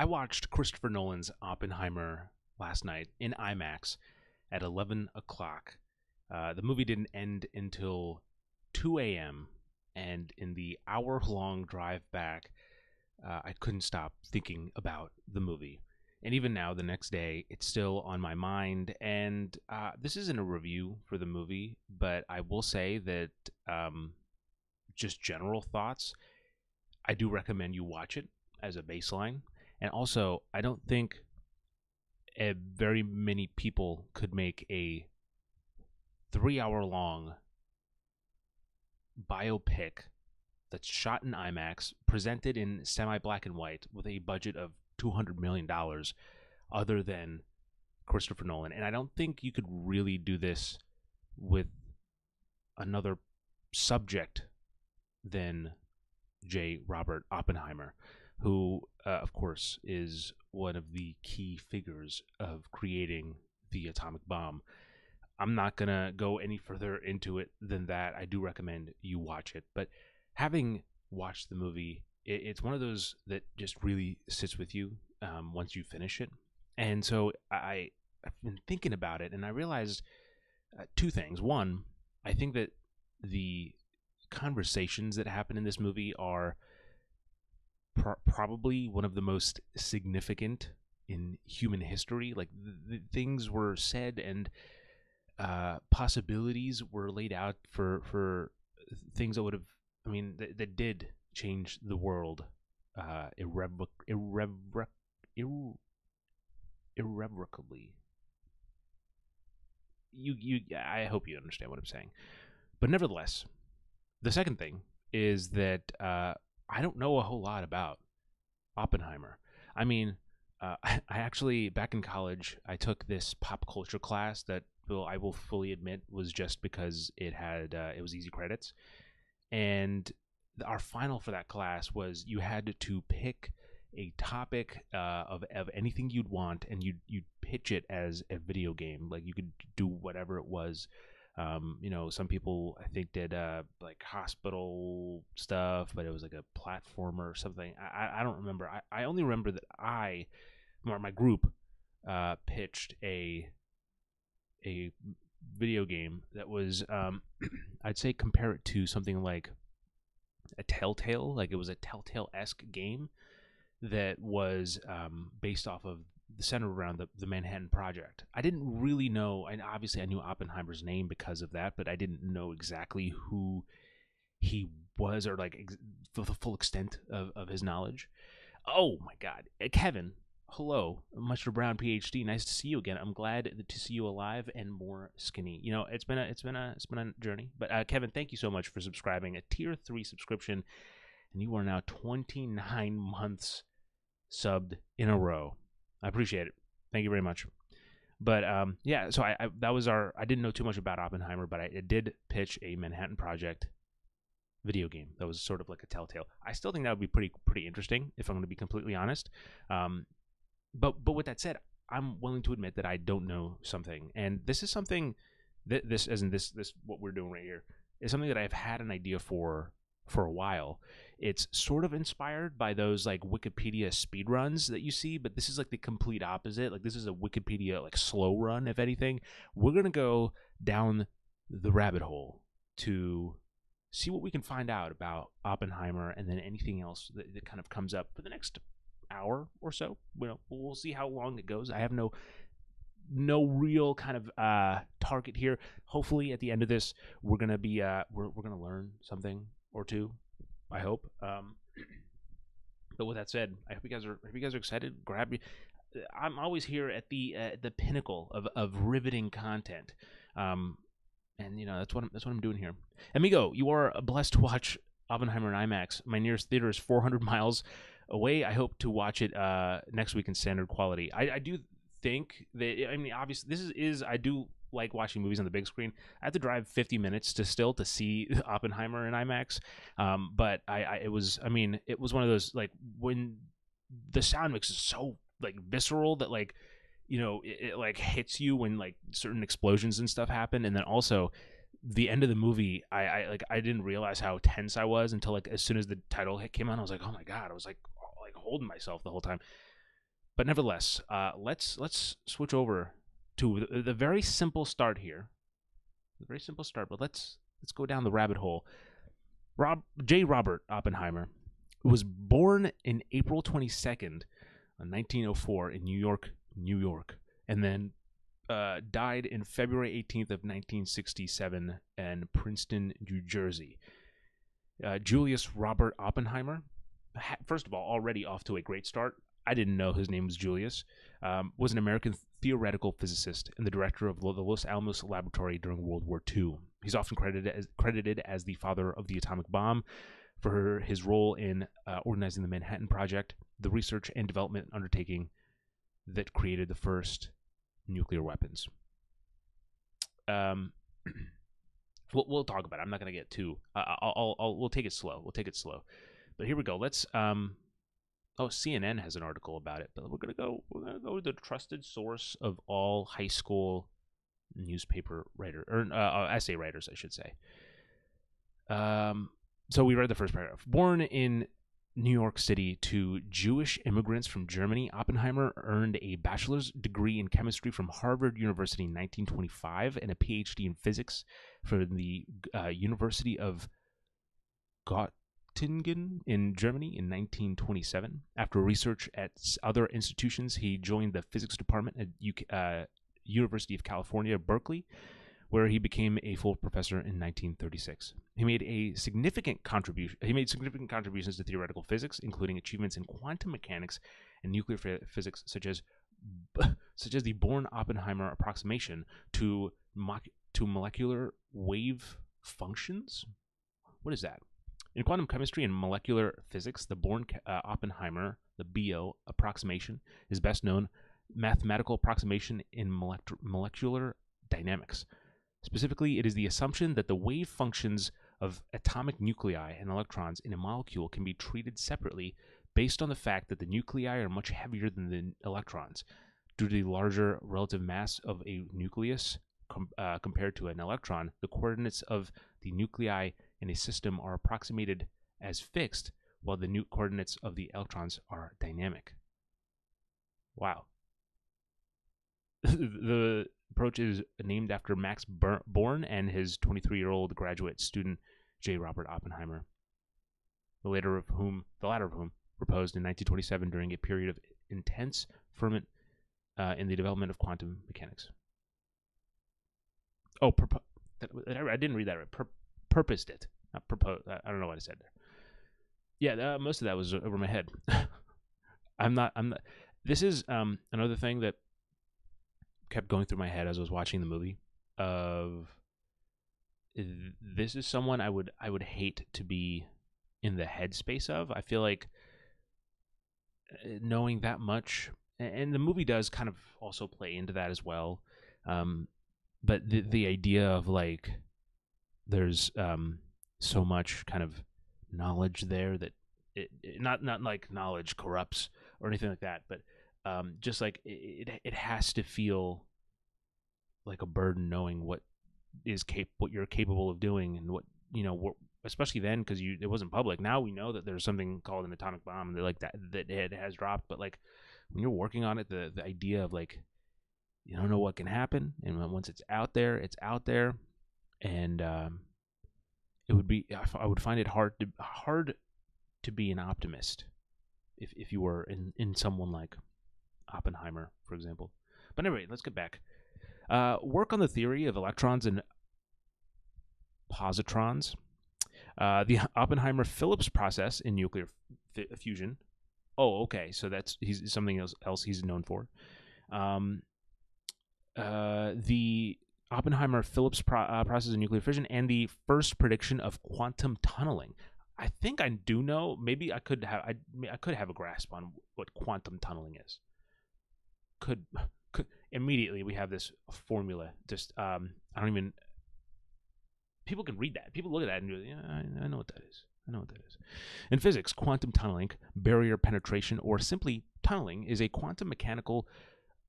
I watched Christopher Nolan's Oppenheimer last night in IMAX at 11 o'clock. Uh, the movie didn't end until 2 a.m. And in the hour long drive back, uh, I couldn't stop thinking about the movie. And even now, the next day, it's still on my mind. And uh, this isn't a review for the movie, but I will say that um, just general thoughts, I do recommend you watch it as a baseline. And also, I don't think uh, very many people could make a three hour long biopic that's shot in IMAX, presented in semi black and white with a budget of $200 million other than Christopher Nolan. And I don't think you could really do this with another subject than J. Robert Oppenheimer, who, uh, of course, is one of the key figures of creating the atomic bomb. I'm not going to go any further into it than that. I do recommend you watch it. But having watched the movie, it, it's one of those that just really sits with you um, once you finish it. And so I, I've been thinking about it and I realized uh, two things. One, I think that the conversations that happen in this movie are probably one of the most significant in human history. Like the things were said and uh, possibilities were laid out for for things that would have, I mean, that, that did change the world uh, irrevoc- irre- irrevocably. You you I hope you understand what I'm saying, but nevertheless, the second thing is that uh, I don't know a whole lot about Oppenheimer. I mean, uh, I actually back in college I took this pop culture class that will I will fully admit was just because it had uh, it was easy credits, and our final for that class was you had to pick a topic uh, of of anything you'd want, and you you pitch it as a video game. Like you could do whatever it was. Um, you know, some people I think did uh, like hospital stuff, but it was like a platformer or something. I, I don't remember. I, I only remember that I, or my group, uh, pitched a a video game that was, um, I'd say, compare it to something like a Telltale, like it was a Telltale esque game that was um, based off of the center around the, the Manhattan Project. I didn't really know, and obviously I knew Oppenheimer's name because of that, but I didn't know exactly who he was or like ex- the full extent of, of his knowledge. Oh my God, uh, Kevin, hello, Mr. Brown, PhD. Nice to see you again. I'm glad to see you alive and more skinny. You know, it's been a it's been a it's been a journey. But uh, Kevin, thank you so much for subscribing. A tier three subscription, and you are now 29 months subbed in a row. I appreciate it. Thank you very much. But um, yeah, so I, I, that was our. I didn't know too much about Oppenheimer, but I, I did pitch a Manhattan Project video game that was sort of like a Telltale. I still think that would be pretty pretty interesting if I'm going to be completely honest. Um, but but with that said, I'm willing to admit that I don't know something, and this is something that this in this this what we're doing right here is something that I've had an idea for for a while. It's sort of inspired by those like Wikipedia speed runs that you see, but this is like the complete opposite. Like this is a Wikipedia like slow run, if anything. We're gonna go down the rabbit hole to see what we can find out about Oppenheimer and then anything else that, that kind of comes up for the next hour or so. Know, we'll see how long it goes. I have no no real kind of uh, target here. Hopefully, at the end of this, we're gonna be uh, we're we're gonna learn something or two. I hope. Um, but with that said, I hope you guys are hope you guys are excited. Grab me. I'm always here at the uh, the pinnacle of, of riveting content. Um, and you know that's what I'm, that's what I'm doing here. Amigo, you are blessed to watch Oppenheimer in IMAX. My nearest theater is 400 miles away. I hope to watch it uh, next week in standard quality. I, I do think that I mean obviously this is, is I do like watching movies on the big screen. I had to drive 50 minutes to still to see Oppenheimer in IMAX. Um, but I, I, it was I mean it was one of those like when the sound mix is so like visceral that like you know it, it like hits you when like certain explosions and stuff happen and then also the end of the movie I, I like i didn't realize how tense i was until like as soon as the title hit came on i was like oh my god i was like like holding myself the whole time. but nevertheless, uh, let's let's switch over to the, the very simple start here. The very simple start, but let's let's go down the rabbit hole. Rob J. Robert Oppenheimer was born in April 22nd, 1904 in New York, New York, and then uh, died in February 18th of 1967 in Princeton, New Jersey. Uh, Julius Robert Oppenheimer, first of all, already off to a great start. I didn't know his name was Julius. Um, was an American theoretical physicist and the director of the Los Alamos Laboratory during World War II. He's often credited as, credited as the father of the atomic bomb for his role in uh, organizing the Manhattan Project, the research and development undertaking that created the first nuclear weapons. Um, we'll, we'll talk about it. I'm not going to get too. Uh, I'll, I'll, I'll, we'll take it slow. We'll take it slow. But here we go. Let's. Um, oh, CNN has an article about it, but we're gonna go. We're gonna go with the trusted source of all high school newspaper writer or uh, uh, essay writers, I should say. Um. So we read the first paragraph. Born in New York City to Jewish immigrants from Germany, Oppenheimer earned a bachelor's degree in chemistry from Harvard University in 1925 and a PhD in physics from the uh, University of Göttingen in Germany in 1927. After research at other institutions, he joined the physics department at UK, uh, University of California, Berkeley, where he became a full professor in 1936. He made a significant contribution. He made significant contributions to theoretical physics, including achievements in quantum mechanics and nuclear physics, such as such as the Born-Oppenheimer approximation to mo- to molecular wave functions. What is that? In quantum chemistry and molecular physics, the Born-Oppenheimer, the BO approximation, is best known mathematical approximation in molecular dynamics. Specifically, it is the assumption that the wave functions of atomic nuclei and electrons in a molecule can be treated separately based on the fact that the nuclei are much heavier than the electrons. Due to the larger relative mass of a nucleus com- uh, compared to an electron, the coordinates of the nuclei in a system are approximated as fixed, while the new coordinates of the electrons are dynamic. Wow. the approach is named after Max Born and his 23 year old graduate student J. Robert Oppenheimer, the latter of whom the latter of whom proposed in 1927 during a period of intense ferment uh, in the development of quantum mechanics. Oh, I didn't read that right. Pur- purposed it, not proposed. I don't know what I said there. Yeah, uh, most of that was over my head. I'm not. I'm not. This is um, another thing that kept going through my head as I was watching the movie of this is someone I would I would hate to be in the headspace of. I feel like uh, knowing that much and the movie does kind of also play into that as well. Um, but the the idea of like there's um, so much kind of knowledge there that it, it, not not like knowledge corrupts or anything like that, but um, just like it, it has to feel like a burden knowing what is cap- what you're capable of doing and what you know what especially then because you it wasn't public. Now we know that there's something called an atomic bomb that like that that it has dropped but like when you're working on it the the idea of like you don't know what can happen and once it's out there it's out there and um, it would be I would find it hard to hard to be an optimist if if you were in in someone like Oppenheimer, for example. But anyway, let's get back. Uh, work on the theory of electrons and positrons. Uh, the Oppenheimer Phillips process in nuclear f- fusion. Oh, okay. So that's he's something else, else he's known for. Um, uh, the Oppenheimer Phillips pro- uh, process of nuclear fission and the first prediction of quantum tunneling. I think I do know. Maybe I could have I, I could have a grasp on what quantum tunneling is could, could immediately we have this formula. Just um, I don't even. People can read that. People look at that and go, yeah, I, I know what that is. I know what that is. In physics, quantum tunneling, barrier penetration, or simply tunneling is a quantum mechanical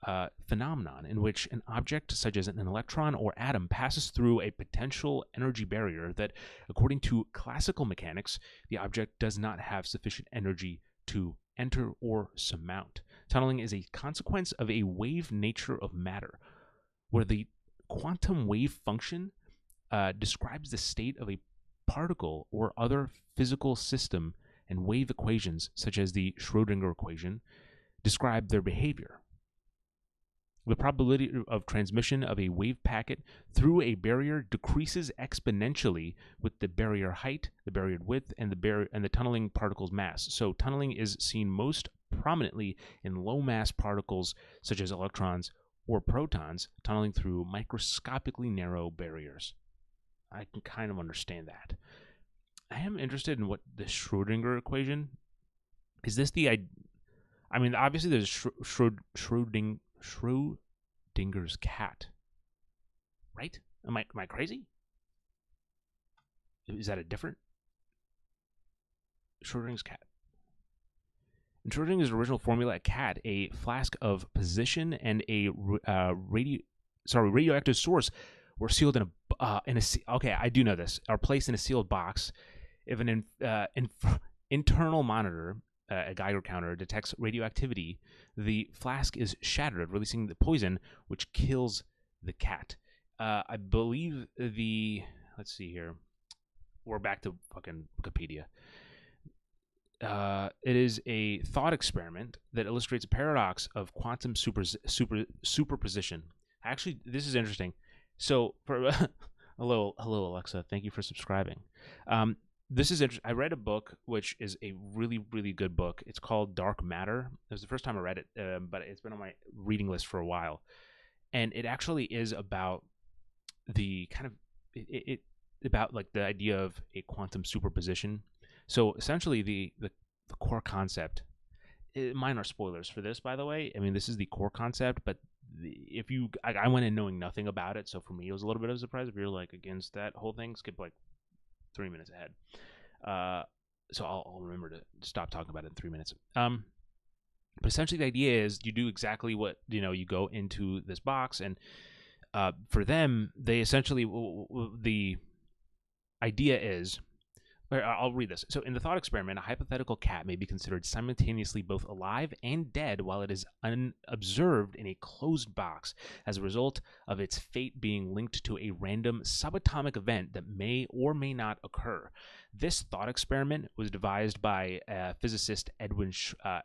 uh, phenomenon in which an object, such as an electron or atom, passes through a potential energy barrier that, according to classical mechanics, the object does not have sufficient energy to enter or surmount. Tunneling is a consequence of a wave nature of matter, where the quantum wave function uh, describes the state of a particle or other physical system, and wave equations, such as the Schrodinger equation, describe their behavior. The probability of transmission of a wave packet through a barrier decreases exponentially with the barrier height, the barrier width, and the bar- and the tunneling particle's mass. So tunneling is seen most prominently in low mass particles such as electrons or protons tunneling through microscopically narrow barriers. I can kind of understand that. I am interested in what the Schrodinger equation is. This the I? I mean, obviously there's Schrod, Schrodinger Schrodinger's cat, right? Am I am I crazy? Is that a different Schrodinger's cat? In Schrodinger's original formula, a cat, a flask of position, and a uh, radio sorry radioactive source were sealed in a uh, in a okay I do know this are placed in a sealed box. If an in, uh, in, internal monitor uh, a Geiger counter detects radioactivity, the flask is shattered, releasing the poison, which kills the cat. Uh, I believe the let's see here. We're back to fucking Wikipedia. Uh, it is a thought experiment that illustrates a paradox of quantum super, super superposition. Actually, this is interesting. So, for hello, hello Alexa, thank you for subscribing. Um, this is interesting. I read a book which is a really, really good book. It's called Dark Matter. It was the first time I read it, um, but it's been on my reading list for a while, and it actually is about the kind of it, it about like the idea of a quantum superposition. So essentially, the the, the core concept. It, mine are spoilers for this, by the way. I mean, this is the core concept, but if you, I, I went in knowing nothing about it, so for me it was a little bit of a surprise. If you're like against that whole thing, skip like three minutes ahead. Uh, so I'll, I'll, remember to stop talking about it in three minutes. Um, but essentially, the idea is you do exactly what you know. You go into this box, and uh, for them, they essentially the idea is I'll read this. So, in the thought experiment, a hypothetical cat may be considered simultaneously both alive and dead while it is unobserved in a closed box as a result of its fate being linked to a random subatomic event that may or may not occur. This thought experiment was devised by uh, physicist Edwin Sh- uh,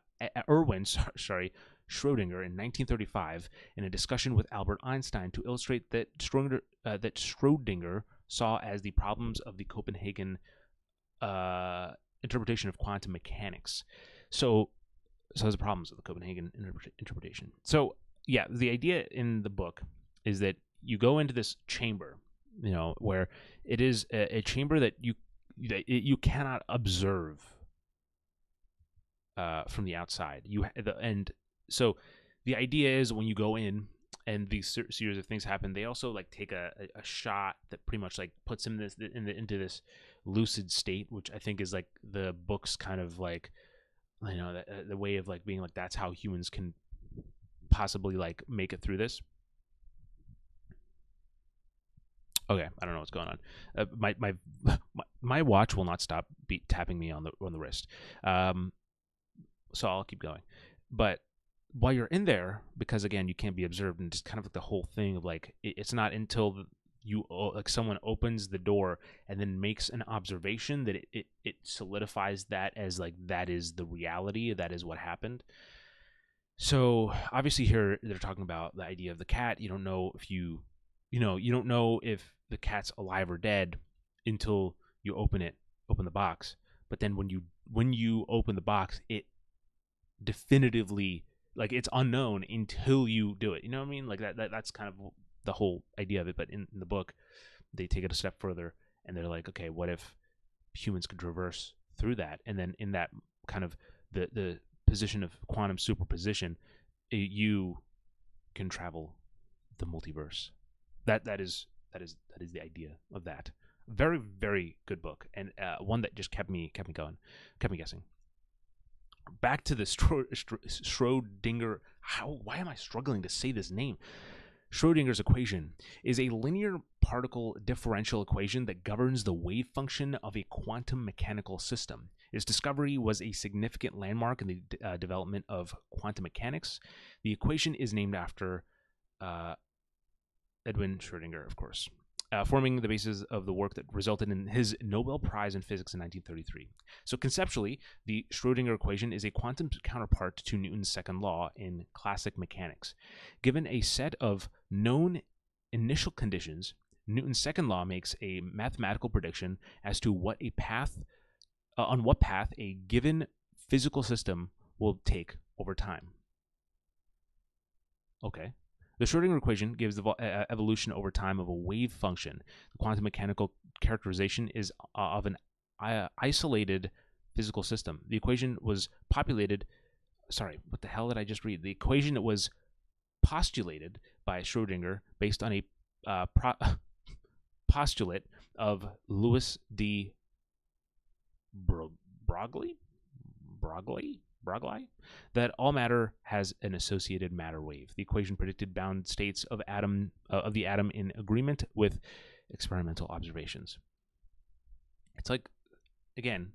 Erwin sorry, Schrodinger in 1935 in a discussion with Albert Einstein to illustrate that Schrodinger, uh, that Schrodinger saw as the problems of the Copenhagen uh, interpretation of quantum mechanics. So, so there's problems with the Copenhagen interpretation. So, yeah, the idea in the book is that you go into this chamber, you know, where it is a, a chamber that you that you cannot observe uh, from the outside. You the, and so the idea is when you go in and these series of things happen, they also like take a, a, shot that pretty much like puts him this in the, into this lucid state, which I think is like the book's kind of like you know the, uh, the way of like being like that's how humans can possibly like make it through this. Okay, I don't know what's going on. Uh, my, my my watch will not stop beat tapping me on the on the wrist. Um, so I'll keep going. But while you're in there, because again you can't be observed, and just kind of like the whole thing of like it, it's not until you like someone opens the door and then makes an observation that it, it, it solidifies that as like that is the reality that is what happened. So obviously here they're talking about the idea of the cat. You don't know if you you know you don't know if the cat's alive or dead until you open it open the box. But then when you when you open the box it definitively like it's unknown until you do it. You know what i mean? Like that, that that's kind of the whole idea of it. But in, in the book, they take it a step further and they're like, okay, what if humans could traverse through that? And then in that kind of the the position of quantum superposition, you can travel the multiverse. That that is that is that is the idea of that. Very very good book and uh, one that just kept me kept me going, kept me guessing. Back to the Schrodinger. How? Why am I struggling to say this name? Schrodinger's equation is a linear particle differential equation that governs the wave function of a quantum mechanical system. Its discovery was a significant landmark in the uh, development of quantum mechanics. The equation is named after uh, Edwin Schrödinger, of course, uh, forming the basis of the work that resulted in his Nobel Prize in Physics in 1933. So, conceptually, the Schrödinger equation is a quantum counterpart to Newton's second law in classic mechanics. Given a set of known initial conditions, Newton's second law makes a mathematical prediction as to what a path uh, on what path a given physical system will take over time. Okay. The Schrödinger equation gives the uh, evolution over time of a wave function. The quantum mechanical characterization is uh, of an uh, isolated physical system. The equation was populated. Sorry, what the hell did I just read? The equation that was postulated by Schrödinger based on a uh, pro- postulate of Louis de Broglie, Broglie, Broglie, that all matter has an associated matter wave. The equation predicted bound states of atom uh, of the atom in agreement with experimental observations. It's like, again,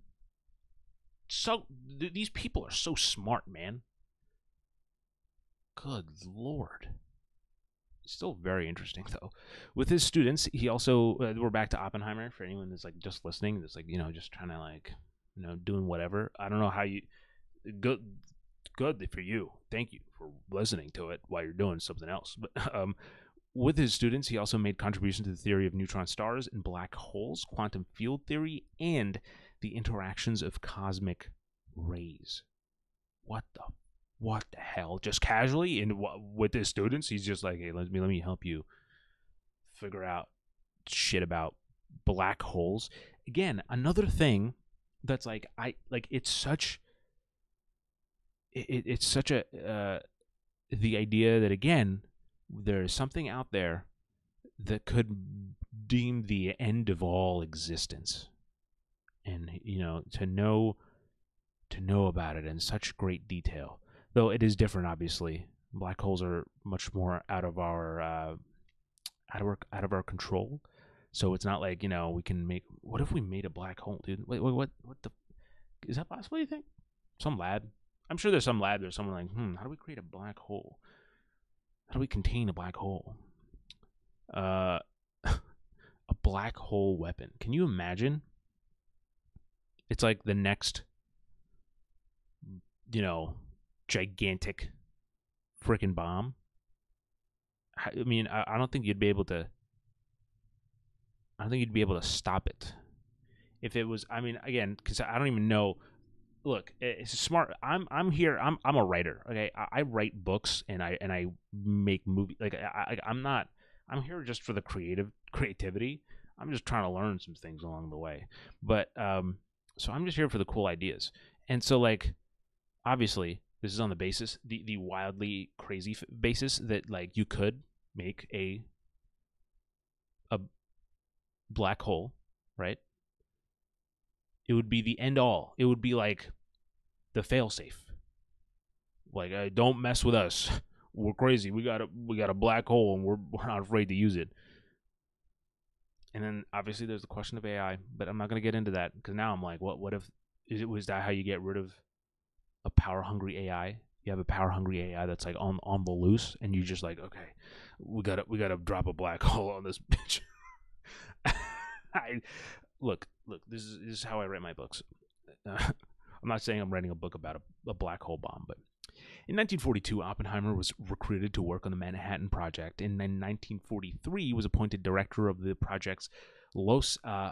so th- these people are so smart, man. Good lord still very interesting though. With his students, he also uh, we're back to Oppenheimer for anyone that's like just listening, that's like you know just trying to like you know doing whatever. I don't know how you good good for you. Thank you for listening to it while you're doing something else. But um, with his students, he also made contributions to the theory of neutron stars and black holes, quantum field theory, and the interactions of cosmic rays. What the what the hell? Just casually and with his students, he's just like, hey, let me let me help you figure out shit about black holes. Again, another thing that's like I like it's such it, it's such a uh, the idea that again there is something out there that could deem the end of all existence and you know to know to know about it in such great detail though it is different. Obviously, black holes are much more out of our uh, out of our out of our control. So it's not like you know we can make. What if we made a black hole, dude? Wait, wait, what? What the? Is that possible? You think? Some lab? I'm sure there's some lab. There's someone like, hmm, how do we create a black hole? How do we contain a black hole? Uh, a black hole weapon. Can you imagine? It's like the next, you know, gigantic freaking bomb. I mean, I, I don't think you'd be able to. I don't think you'd be able to stop it. If it was, I mean, again, because I don't even know. Look, it's smart. I'm I'm here. I'm I'm a writer. Okay, I, I write books and I and I make movie. Like I, I I'm not. I'm here just for the creative creativity. I'm just trying to learn some things along the way. But um, so I'm just here for the cool ideas. And so like, obviously, this is on the basis, the the wildly crazy f- basis that like you could make a a black hole, right? It would be the end all. It would be like the failsafe. Like, don't mess with us. We're crazy. We got a we got a black hole, and we're we're not afraid to use it. And then obviously there's the question of AI, but I'm not gonna get into that because now I'm like, what what if is it was that how you get rid of a power hungry AI. You have a power hungry AI that's like on on the loose, and you're just like, okay, we gotta we gotta drop a black hole on this bitch. I look look. This is this is how I write my books. Uh, I'm not saying I'm writing a book about a, a black hole bomb, but in 1942, Oppenheimer was recruited to work on the Manhattan Project. And in 1943, he was appointed director of the project's Los uh,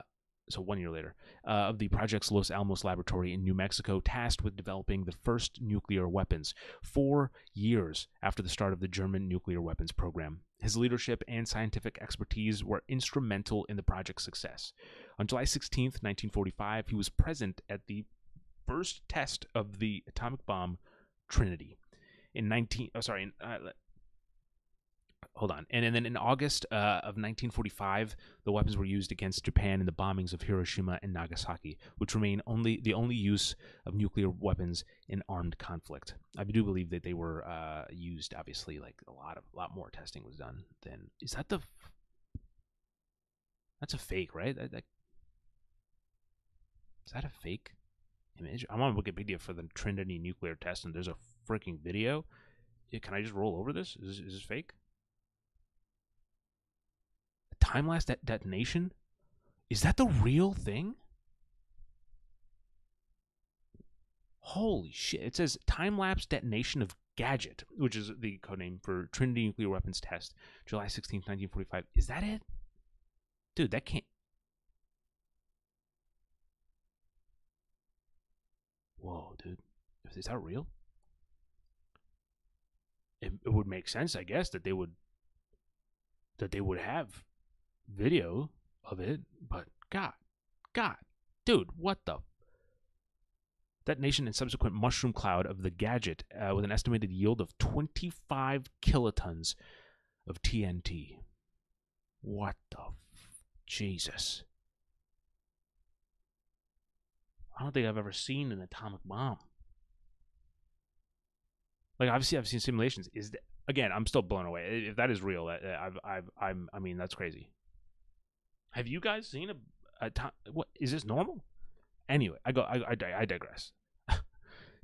so one year later, uh, of the project's Los Alamos laboratory in New Mexico, tasked with developing the first nuclear weapons, four years after the start of the German nuclear weapons program. His leadership and scientific expertise were instrumental in the project's success. On July 16, 1945, he was present at the first test of the atomic bomb Trinity. In 19, oh, sorry, uh, hold on. And, and then in August uh, of 1945, the weapons were used against Japan in the bombings of Hiroshima and Nagasaki, which remain only the only use of nuclear weapons in armed conflict. I do believe that they were uh, used. Obviously, like a lot of a lot more testing was done. Then is that the? That's a fake, right? That, that, is that a fake image. I'm on Wikipedia for the Trinity nuclear test, and there's a freaking video. Yeah, Can I just roll over this? Is, is this fake? Time lapse det- detonation? Is that the real thing? Holy shit. It says time lapse detonation of Gadget, which is the codename for Trinity Nuclear Weapons Test, July 16, 1945. Is that it? Dude, that can't. Whoa, dude. Is that real? It, it would make sense, I guess, that they would that they would have video of it, but God, God, dude, what the? Detonation and subsequent mushroom cloud of the gadget uh, with an estimated yield of 25 kilotons of TNT. What the? Jesus. I don't think I've ever seen an atomic bomb. Like obviously I've seen simulations. Is that, again, I'm still blown away. If that is real, I've, I've, I'm, I mean, that's crazy. Have you guys seen a, a time? What is this normal? Anyway, I go. I, I, I digress.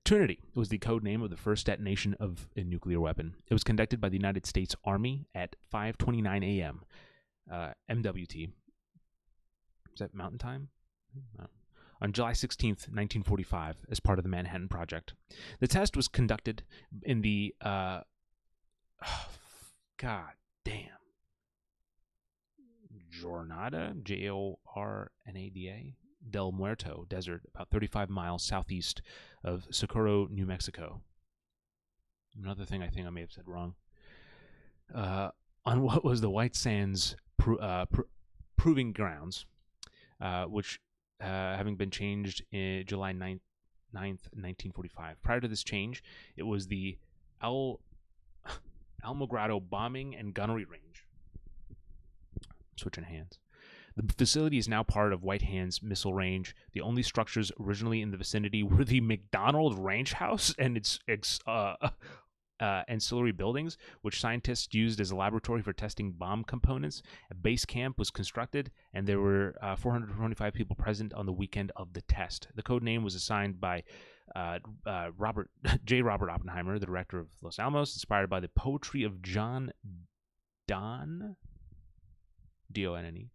Trinity was the code name of the first detonation of a nuclear weapon. It was conducted by the United States Army at 5:29 a.m. Uh, MWT. Is that Mountain Time? On July 16th, 1945, as part of the Manhattan Project. The test was conducted in the uh, God damn Jornada, J O R N A D A, del Muerto Desert, about 35 miles southeast of Socorro, New Mexico. Another thing I think I may have said wrong. Uh, on what was the White Sands uh, pr- proving grounds, uh, which uh, having been changed in July 9th, 9th, 1945. Prior to this change, it was the El Almogrado bombing and gunnery range. Switching hands. The facility is now part of White Sands Missile Range. The only structures originally in the vicinity were the McDonald Ranch House and its, its uh, uh, ancillary buildings, which scientists used as a laboratory for testing bomb components. A base camp was constructed, and there were uh, 425 people present on the weekend of the test. The code name was assigned by uh, uh, Robert J. Robert Oppenheimer, the director of Los Alamos, inspired by the poetry of John Donne. D O N N E.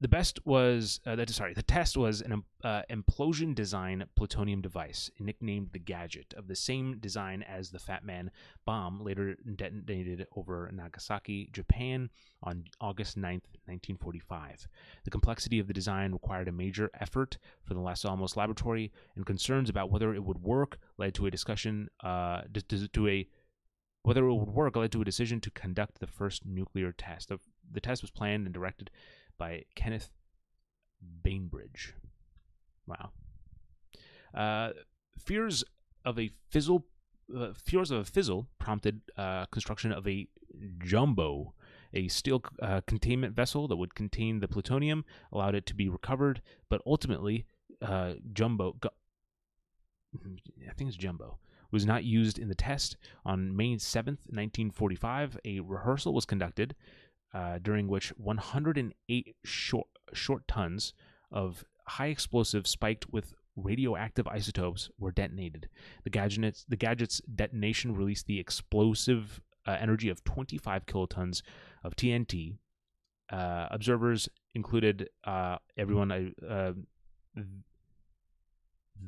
The best was uh, that. Sorry, the test was an uh, implosion design plutonium device, nicknamed the Gadget, of the same design as the Fat Man bomb, later detonated over Nagasaki, Japan, on August 9th, 1945. The complexity of the design required a major effort for the Los Alamos laboratory, and concerns about whether it would work led to a discussion uh, to, to a whether it would work led to a decision to conduct the first nuclear test. The, the test was planned and directed by Kenneth Bainbridge. Wow. Uh, fears of a fizzle, uh, fears of a fizzle prompted uh, construction of a jumbo, a steel uh, containment vessel that would contain the plutonium, allowed it to be recovered, but ultimately, uh, jumbo. I think it's jumbo was not used in the test. On May 7th, 1945, a rehearsal was conducted uh, during which 108 short, short tons of high explosive spiked with radioactive isotopes were detonated. The gadget's, the gadget's detonation released the explosive uh, energy of 25 kilotons of TNT. Uh, observers included uh, everyone uh,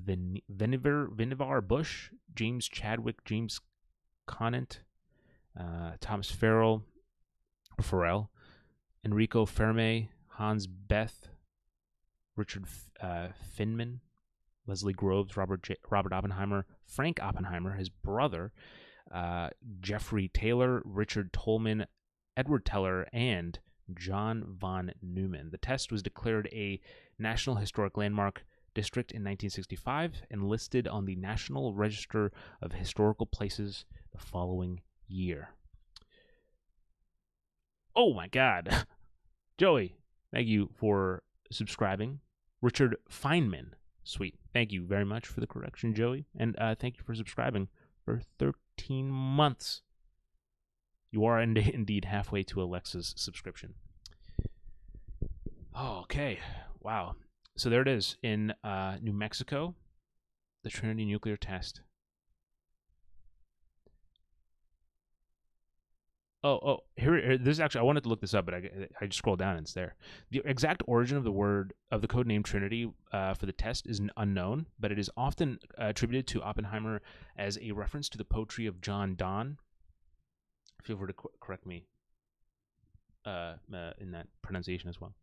Vin- Viniver, Vinivar Bush, James Chadwick, James Conant, uh, Thomas Farrell, Farrell, Enrico Fermi, Hans Beth, Richard uh, Finman, Leslie Groves, Robert J- Robert Oppenheimer, Frank Oppenheimer, his brother, uh, Geoffrey Taylor, Richard Tolman, Edward Teller, and John von Neumann. The test was declared a National Historic Landmark District in 1965 and listed on the National Register of Historical Places the following year. Oh my God. Joey, thank you for subscribing. Richard Feynman, sweet. Thank you very much for the correction, Joey. And uh, thank you for subscribing for 13 months. You are indeed halfway to Alexa's subscription. Oh, okay. Wow. so there it is in uh, New Mexico, the Trinity nuclear test. Oh, oh, here, here, this is actually I wanted to look this up, but I, I just scrolled down and it's there. The exact origin of the word of the code name Trinity uh, for the test is unknown, but it is often attributed to Oppenheimer as a reference to the poetry of John Donne. Feel free to qu- correct me uh, uh, in that pronunciation as well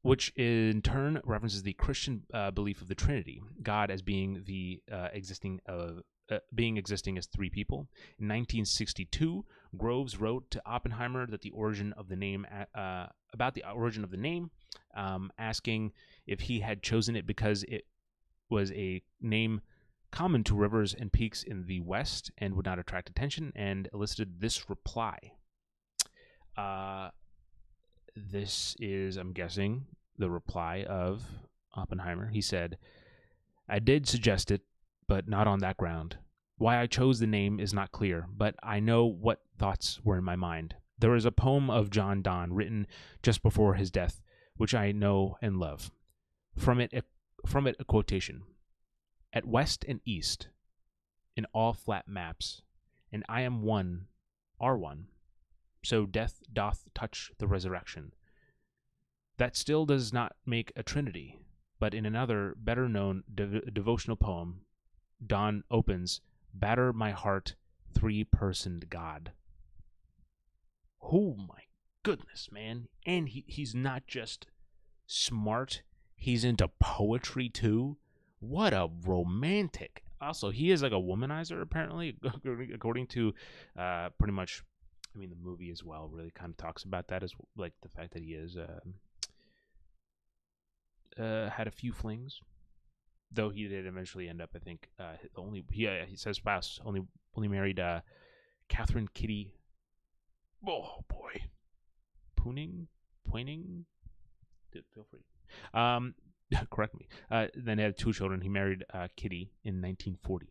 which in turn references the Christian uh, belief of the Trinity, God as being the uh, existing of uh, being existing as three people. In 1962, Groves wrote to Oppenheimer that the origin of the name uh, about the origin of the name, um, asking if he had chosen it because it was a name common to rivers and peaks in the West and would not attract attention, and elicited this reply. Uh, this is, I'm guessing, the reply of Oppenheimer. He said, I did suggest it, but not on that ground. Why I chose the name is not clear, but I know what thoughts were in my mind. There is a poem of John Donne written just before his death, which I know and love. From it, a, from it, a quotation: "At west and east, in all flat maps, and I am one, are one. So death doth touch the resurrection. That still does not make a trinity, but in another, better known dev- devotional poem, Donne opens, Batter my heart, three personed God. Oh my goodness, man. And he, he's not just smart, he's into poetry too. What a romantic. Also, he is like a womanizer, apparently, according to uh, pretty much, I mean, the movie as well really kind of talks about that as like the fact that he is. Uh, uh, had a few flings, though he did eventually end up, I think, uh, only he uh, he says spouse only only married uh, Katherine Kitty. Oh boy, Pooning, Pointing. Feel free. Um, correct me. Uh, then he had two children. He married uh, Kitty in 1940.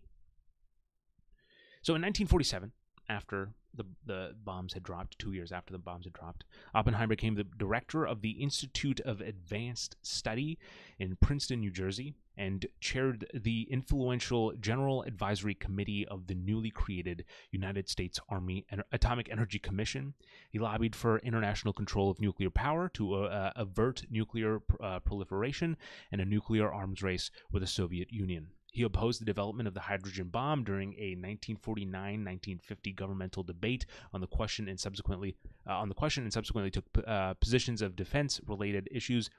So in 1947, after the, the bombs had dropped, two years after the bombs had dropped. Oppenheimer became the director of the Institute of Advanced Study in Princeton, New Jersey, and chaired the influential General Advisory Committee of the newly created United States Army Atomic Energy Commission. He lobbied for international control of nuclear power to uh, avert nuclear uh, proliferation and a nuclear arms race with the Soviet Union. He opposed the development of the hydrogen bomb during a 1949-1950 governmental debate on the question, and subsequently uh, on the question, and subsequently took uh, positions of defense-related issues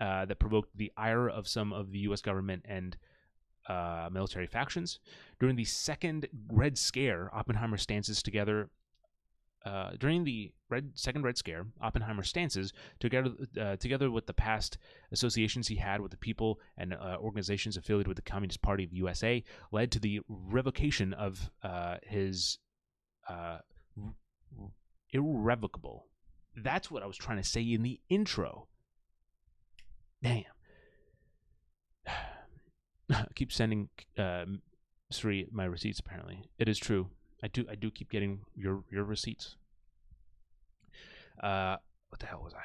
uh, that provoked the ire of some of the U.S. government and uh, military factions. During the second Red Scare, Oppenheimer's stances together uh, during the Red Second Red Scare, Oppenheimer's stances, together uh, together with the past associations he had with the people and uh, organizations affiliated with the Communist Party of USA, led to the revocation of uh, his uh, irrevocable. That's what I was trying to say in the intro. Damn. I keep sending Sri my receipts. Apparently, it is true. I do I do keep getting your your receipts. Uh, what the hell was I?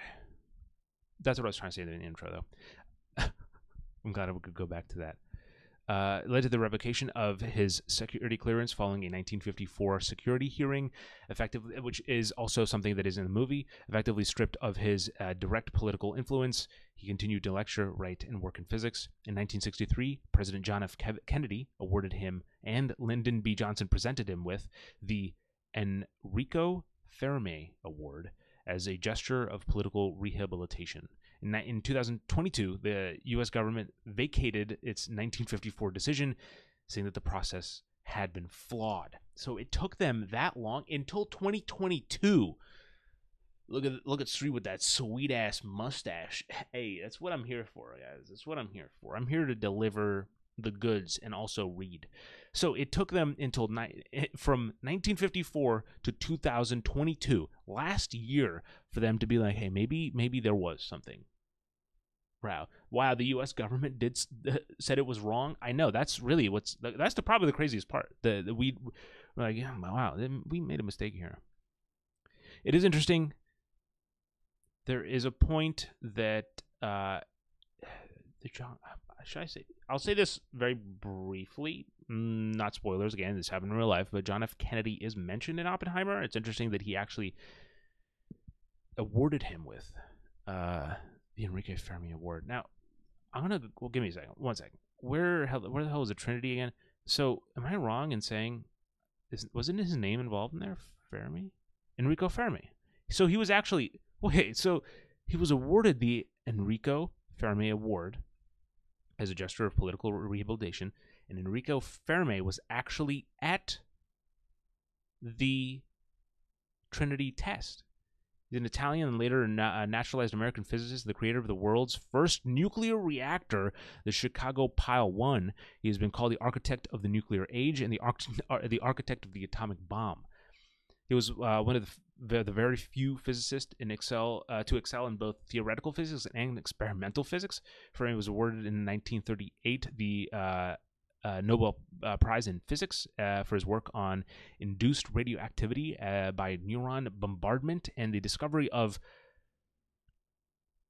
That's what I was trying to say in the intro, though. I'm glad I could go back to that uh, led to the revocation of his security clearance following a 1954 security hearing, effectively, which is also something that is in the movie. Effectively stripped of his uh, direct political influence, he continued to lecture, write, and work in physics. In 1963, President John F. Kennedy awarded him, and Lyndon B. Johnson presented him with the Enrico Fermi Award as a gesture of political rehabilitation. In, in 2022, the U.S. government vacated its 1954 decision, saying that the process had been flawed. So it took them that long until 2022. Look at look at Sri with that sweet ass mustache. Hey, that's what I'm here for, guys. That's what I'm here for. I'm here to deliver the goods and also read. So it took them until ni- eh, from 1954 to 2022, last year, for them to be like, hey, maybe maybe there was something. Wow, wow, the U.S. government did said it was wrong. I know that's really what's that's the probably the craziest part. The, the we like, yeah, wow, we made a mistake here. It is interesting. There is a point that uh, John, should I say? I'll say this very briefly. Mm, not spoilers again. This happened in real life, but John F. Kennedy is mentioned in Oppenheimer. It's interesting that he actually awarded him with uh, the Enrique Fermi Award. Now, I'm gonna. Well, give me a second. One second. Where hell? Where the hell is the Trinity again? So, am I wrong in saying, is, wasn't his name involved in there? Fermi, Enrico Fermi. So he was actually wait. So he was awarded the Enrico Fermi Award as a gesture of political rehabilitation, and Enrico Fermi was actually at the Trinity test. He's an Italian and later na- naturalized American physicist, the creator of the world's first nuclear reactor, the Chicago Pile 1. He has been called the architect of the nuclear age and the, arch- the architect of the atomic bomb. He was uh, one of the, the, very few physicists in excel uh, to excel in both theoretical physics and experimental physics. For Fermi was awarded in 1938 the uh, uh, Nobel uh, Prize in Physics uh, for his work on induced radioactivity uh, by neutron bombardment and the discovery of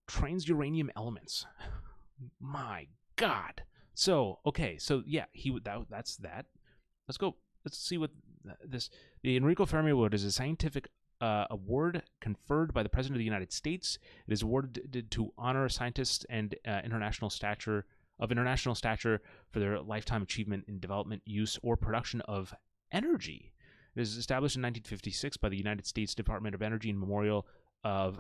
transuranium elements. My God. So okay, so yeah, he that that's that. Let's go. Let's see what this the Enrico Fermi Award is a scientific uh, award conferred by the President of the United States. It is awarded to honor scientists and uh, international stature of international stature for their lifetime achievement in development, use, or production of energy. It is established in 1956 by the United States Department of Energy in memorial of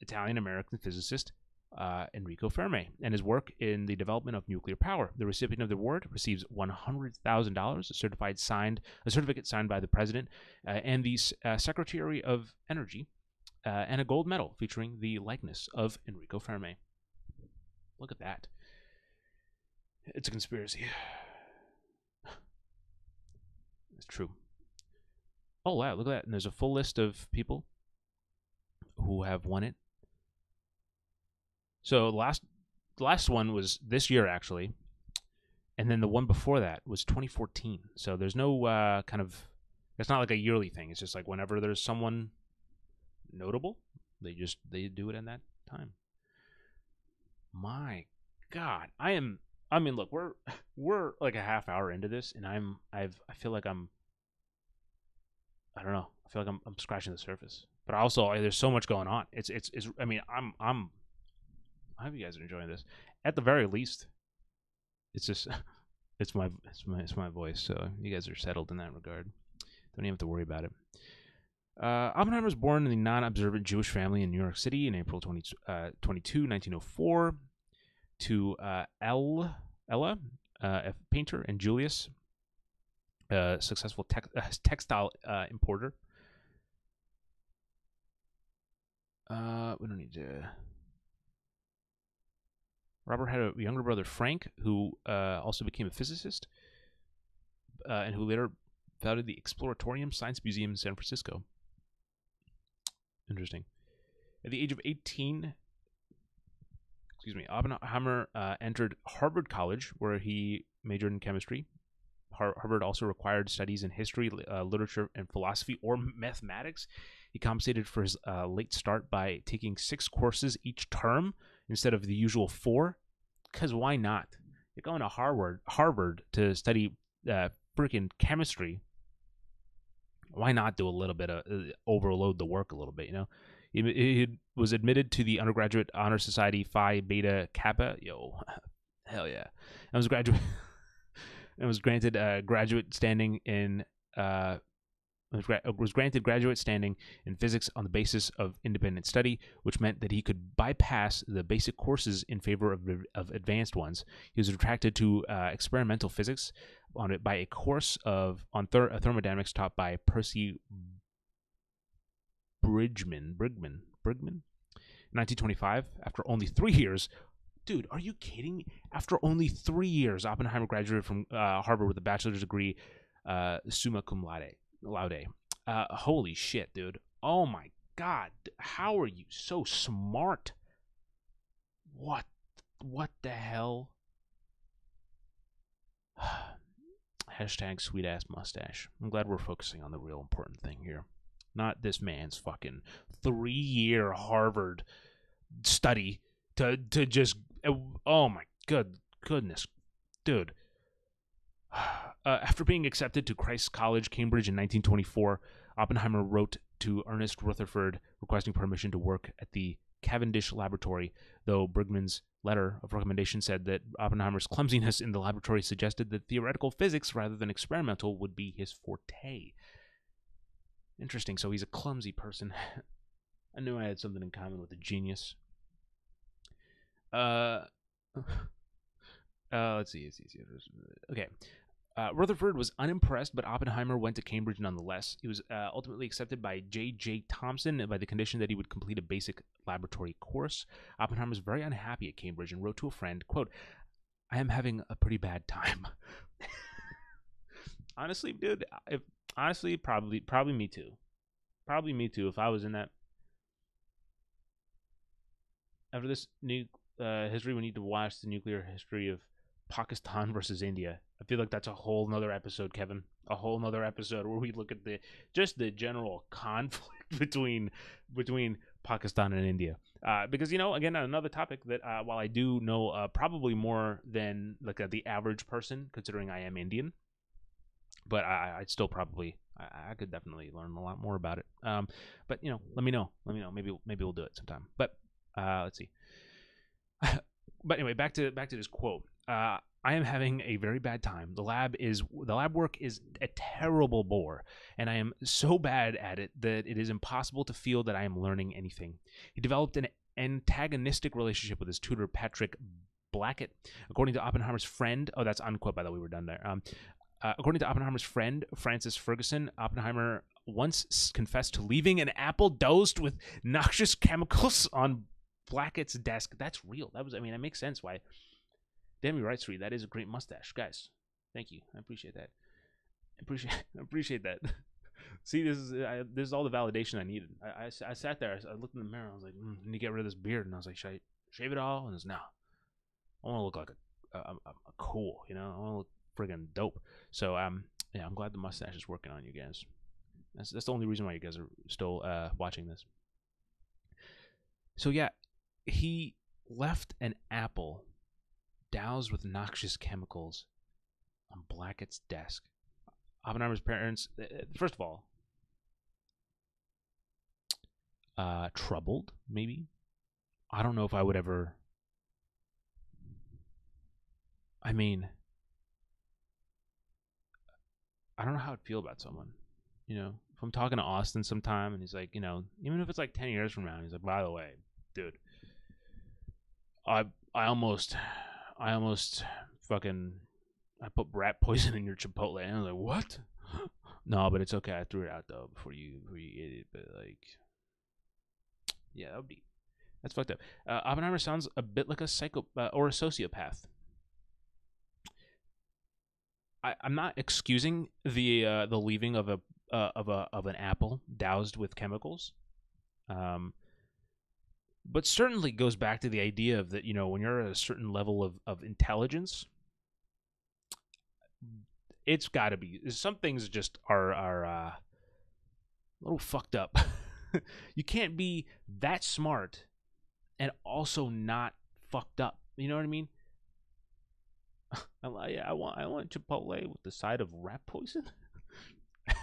Italian American physicist uh, Enrico Fermi and his work in the development of nuclear power. The recipient of the award receives $100,000, a certified signed, a certificate signed by the president uh, and the uh, Secretary of Energy, uh, and a gold medal featuring the likeness of Enrico Fermi. Look at that. It's a conspiracy. it's true. Oh wow, look at that. And there's a full list of people who have won it so last the last one was this year actually, and then the one before that was 2014. So there's no uh, kind of it's not like a yearly thing. It's just like whenever there's someone notable, they just they do it in that time. My God, I am. I mean, look, we're we're like a half hour into this, and I'm I've I feel like I'm. I don't know. I feel like I'm I'm scratching the surface, but also there's so much going on. It's it's it's. I mean, I'm I'm I hope you guys are enjoying this. At the very least, it's just it's my it's my it's my voice, so you guys are settled in that regard. Don't even have to worry about it. Uh, Oppenheimer was born in the non-observant Jewish family in New York City in April 20, uh, 22, 1904, to uh, El, Ella, uh, a painter, and Julius, a successful tech, uh, textile uh, importer. Uh, we don't need to Robert had a younger brother, Frank, who uh, also became a physicist uh, and who later founded the Exploratorium Science Museum in San Francisco. Interesting. At the age of 18, excuse me, Oppenheimer uh, entered Harvard College, where he majored in chemistry. Harvard also required studies in history, uh, literature, and philosophy or mathematics. He compensated for his uh, late start by taking six courses each term instead of the usual four. Because why not? You're going to Harvard, Harvard to study uh, freaking chemistry. Why not do a little bit of uh, overload the work a little bit? You know, he, was admitted to the undergraduate honor society Phi Beta Kappa. Yo, hell yeah! I was graduate. and was granted a graduate standing in uh, was, granted graduate standing in physics on the basis of independent study, which meant that he could bypass the basic courses in favor of, of advanced ones. He was attracted to uh, experimental physics on it by a course of on ther- uh, thermodynamics taught by Percy Bridgman. Brigman. Brigman. 1925, after only three years, dude, are you kidding? After only three years, Oppenheimer graduated from uh, Harvard with a bachelor's degree, uh, summa cum laude. Laude. Uh, holy shit, dude. Oh my god. How are you so smart? What? What the hell? Hashtag sweet ass mustache. I'm glad we're focusing on the real important thing here. Not this man's fucking three year Harvard study to to just oh my Good goodness, dude. Uh, after being accepted to Christ's College, Cambridge in 1924, Oppenheimer wrote to Ernest Rutherford requesting permission to work at the Cavendish Laboratory, though Brigman's letter of recommendation said that Oppenheimer's clumsiness in the laboratory suggested that theoretical physics rather than experimental would be his forte. Interesting. So he's a clumsy person. I knew I had something in common with a genius. Uh, uh let's see, let's see, let's see. Okay. Uh, Rutherford was unimpressed, but Oppenheimer went to Cambridge nonetheless. He was uh, ultimately accepted by J.J. Thomson by the condition that he would complete a basic laboratory course. Oppenheimer was very unhappy at Cambridge and wrote to a friend, quote, I am having a pretty bad time. honestly, dude, if honestly, probably probably me too. Probably me too. If I was in that after this new uh, history, we need to watch the nuclear history of Pakistan versus India. I feel like that's a whole nother episode, Kevin. A whole nother episode where we look at the just the general conflict between between Pakistan and India. Uh, because you know, again, another topic that uh, while I do know uh, probably more than like uh, the average person, considering I am Indian, but I, I'd still probably I, I, could definitely learn a lot more about it. Um, but you know, let me know. Let me know. Maybe maybe we'll do it sometime. But uh, let's see. but anyway, back to back to this quote. Uh, I am having a very bad time. The lab is the lab work is a terrible bore, and I am so bad at it that it is impossible to feel that I am learning anything. He developed an antagonistic relationship with his tutor Patrick Blackett. According to Oppenheimer's friend, oh, that's unquote by the way, we're done there. Um, uh, according to Oppenheimer's friend Francis Fergusson, Oppenheimer once confessed to leaving an apple dosed with noxious chemicals on Blackett's desk. That's real. That was, I mean, it makes sense why Damn, you're right, Sri. That is a great mustache, guys. Thank you. I appreciate that. I appreciate appreciate that. See, this is I, this is all the validation I needed. I, I, I sat there. I, looked in the mirror. I was like, mm, I need to get rid of this beard. And I was like, should I shave it all? And it's no. I want to look like a, a, a, a, cool. You know, I want to look friggin' dope. So um, yeah, I'm glad the mustache is working on you guys. That's that's the only reason why you guys are still uh watching this. So yeah, he left an apple doused with noxious chemicals on Blackett's desk. Oppenheimer's parents, uh, uh, first of all, uh, troubled, maybe. I don't know if I would ever. I mean, I don't know how I'd feel about someone. You know, if I'm talking to Austin sometime and he's like, you know, even if it's like 10 years from now, he's like, by the way, dude, I I almost I almost fucking I put rat poison in your Chipotle. And I was like, what? no, but it's okay. I threw it out though before you before you ate it. But like, yeah, that would be that's fucked up. Uh, Oppenheimer sounds a bit like a psycho uh, or a sociopath. I, I'm not excusing the uh, the leaving of a uh, of a of an apple doused with chemicals. Um, but certainly goes back to the idea of that you know when you're at a certain level of, of intelligence it's got to be some things just are are uh, a little fucked up you can't be that smart and also not fucked up you know what i mean I, I want I want Chipotle with the side of rat poison.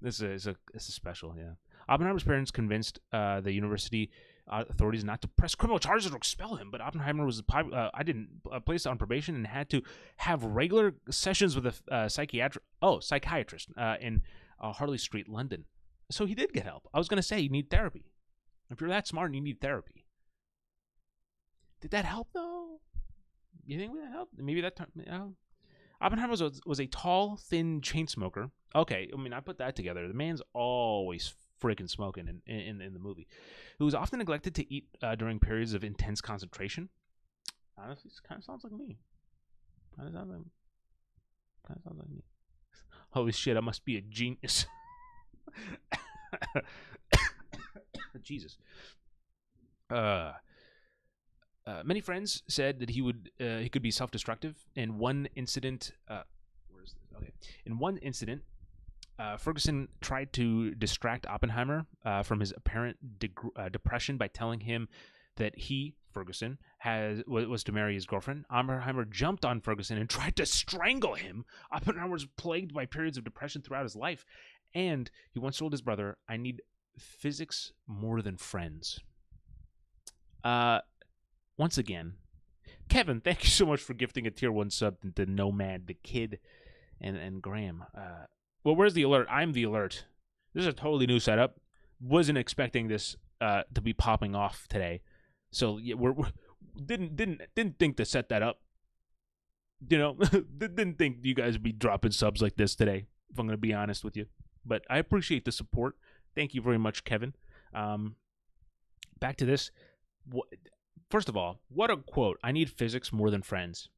this is a this is special, yeah. Oppenheimer's parents convinced uh, the university uh, authorities not to press criminal charges or expel him, but Oppenheimer was uh, I didn't uh, placed on probation and had to have regular sessions with a uh, psychiatrist. Oh, psychiatrist uh, in Harley Street, London. So he did get help. I was going to say you need therapy. If you're that smart and you need therapy, did that help though? You think that helped? Maybe that. Know, Oppenheimer was was a tall, thin chain smoker. Okay, I mean I put that together. The man's always freaking smoking in, in, in the movie, who was often neglected to eat uh, during periods of intense concentration. Honestly, kind of sounds like me. Kind of sounds like, kind of sounds like me. Holy shit! I must be a genius. Jesus. Uh, uh, many friends said that he would uh, he could be self-destructive. In one incident, uh, where's this? Okay, in one incident, uh, Fergusson tried to distract Oppenheimer uh, from his apparent uh, depression by telling him that he, Fergusson has was to marry his girlfriend. Oppenheimer jumped on Fergusson and tried to strangle him. Oppenheimer was plagued by periods of depression throughout his life, and he once told his brother, "I need physics more than friends." Uh, once again, Kevin, thank you so much for gifting a tier one sub to Nomad, the kid, and and Graham. Uh, well, where's the alert? I'm the alert. This is a totally new setup. Wasn't expecting this uh, to be popping off today. So yeah, we're, we're didn't didn't didn't think to set that up. You know, didn't think you guys would be dropping subs like this today. If I'm going to be honest with you, but I appreciate the support. Thank you very much, Kevin. Um, back to this. What, first of all, what a quote! I need physics more than friends.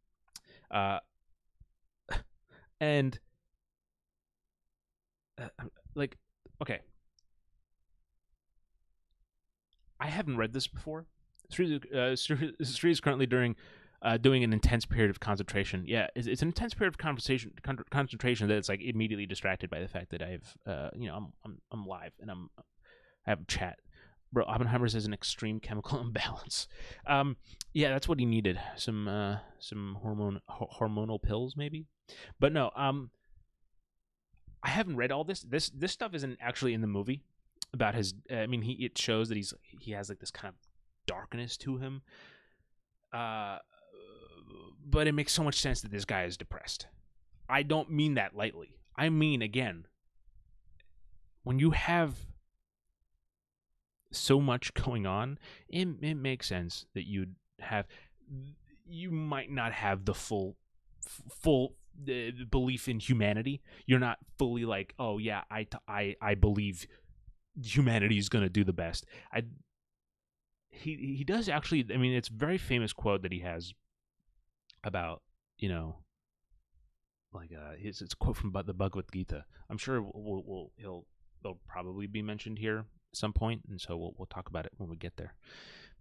Uh, and uh, like, okay, I haven't read this before, Sri, uh, is currently during uh, doing an intense period of concentration. Yeah, it's, it's an intense period of conversation con- concentration that it's like immediately distracted by the fact that I've uh, you know I'm I'm I'm live and I'm I have chat. Bro, Oppenheimer's has an extreme chemical imbalance. Um, yeah, that's what he needed. Some uh, some hormone hormonal pills maybe, but no. Um, I haven't read all this. This this stuff isn't actually in the movie about his. I mean, he it shows that he's he has like this kind of darkness to him. Uh, but it makes so much sense that this guy is depressed. I don't mean that lightly. I mean, again, when you have so much going on, it, it makes sense that you'd have, you might not have the full, full uh, belief in humanity. You're not fully like, oh yeah, I, I, I believe humanity is going to do the best. I he he does actually. I mean, it's very famous quote that he has about you know, like uh, it's it's a quote from the Bhagavad Gita. I'm sure we'll, we'll he'll they'll probably be mentioned here at some point, and so we'll we'll talk about it when we get there.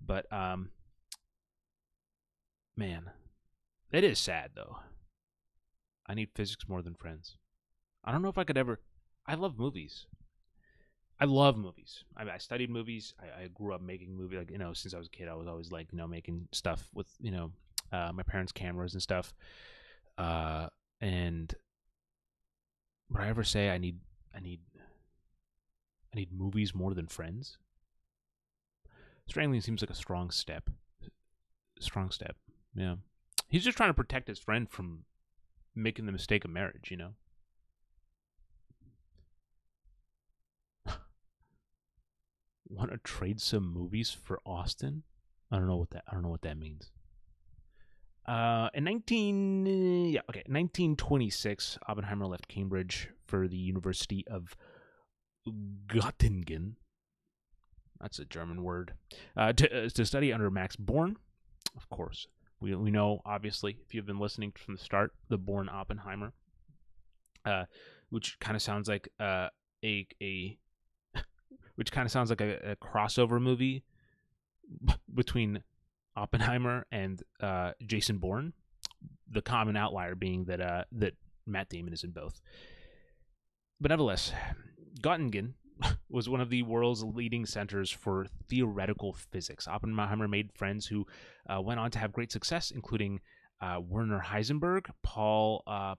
But um, man, it is sad though. I need physics more than friends. I don't know if I could ever. I love movies. I love movies. I, I studied movies. I, I, grew up making movies. Like you know, since I was a kid, I was always like you know making stuff with you know uh, my parents' cameras and stuff. Uh, and would I ever say I need I need I need movies more than friends? Strangling seems like a strong step. Strong step. Yeah. He's just trying to protect his friend from making the mistake of marriage, you know? want to trade some movies for Austin? I don't know what that I don't know what that means. Uh, in 19 yeah, okay, 1926, Oppenheimer left Cambridge for the University of Göttingen. That's a German word. Uh, to, uh, to study under Max Born, of course. We, we know, obviously, if you've been listening from the start, the Born Oppenheimer, uh, which kind of sounds like uh, a a which kind of sounds like a, a, crossover movie between Oppenheimer and uh, Jason Bourne. The common outlier being that uh, that Matt Damon is in both. But nevertheless, Göttingen was one of the world's leading centers for theoretical physics. Oppenheimer made friends who uh, went on to have great success, including uh, Werner Heisenberg, Paul uh,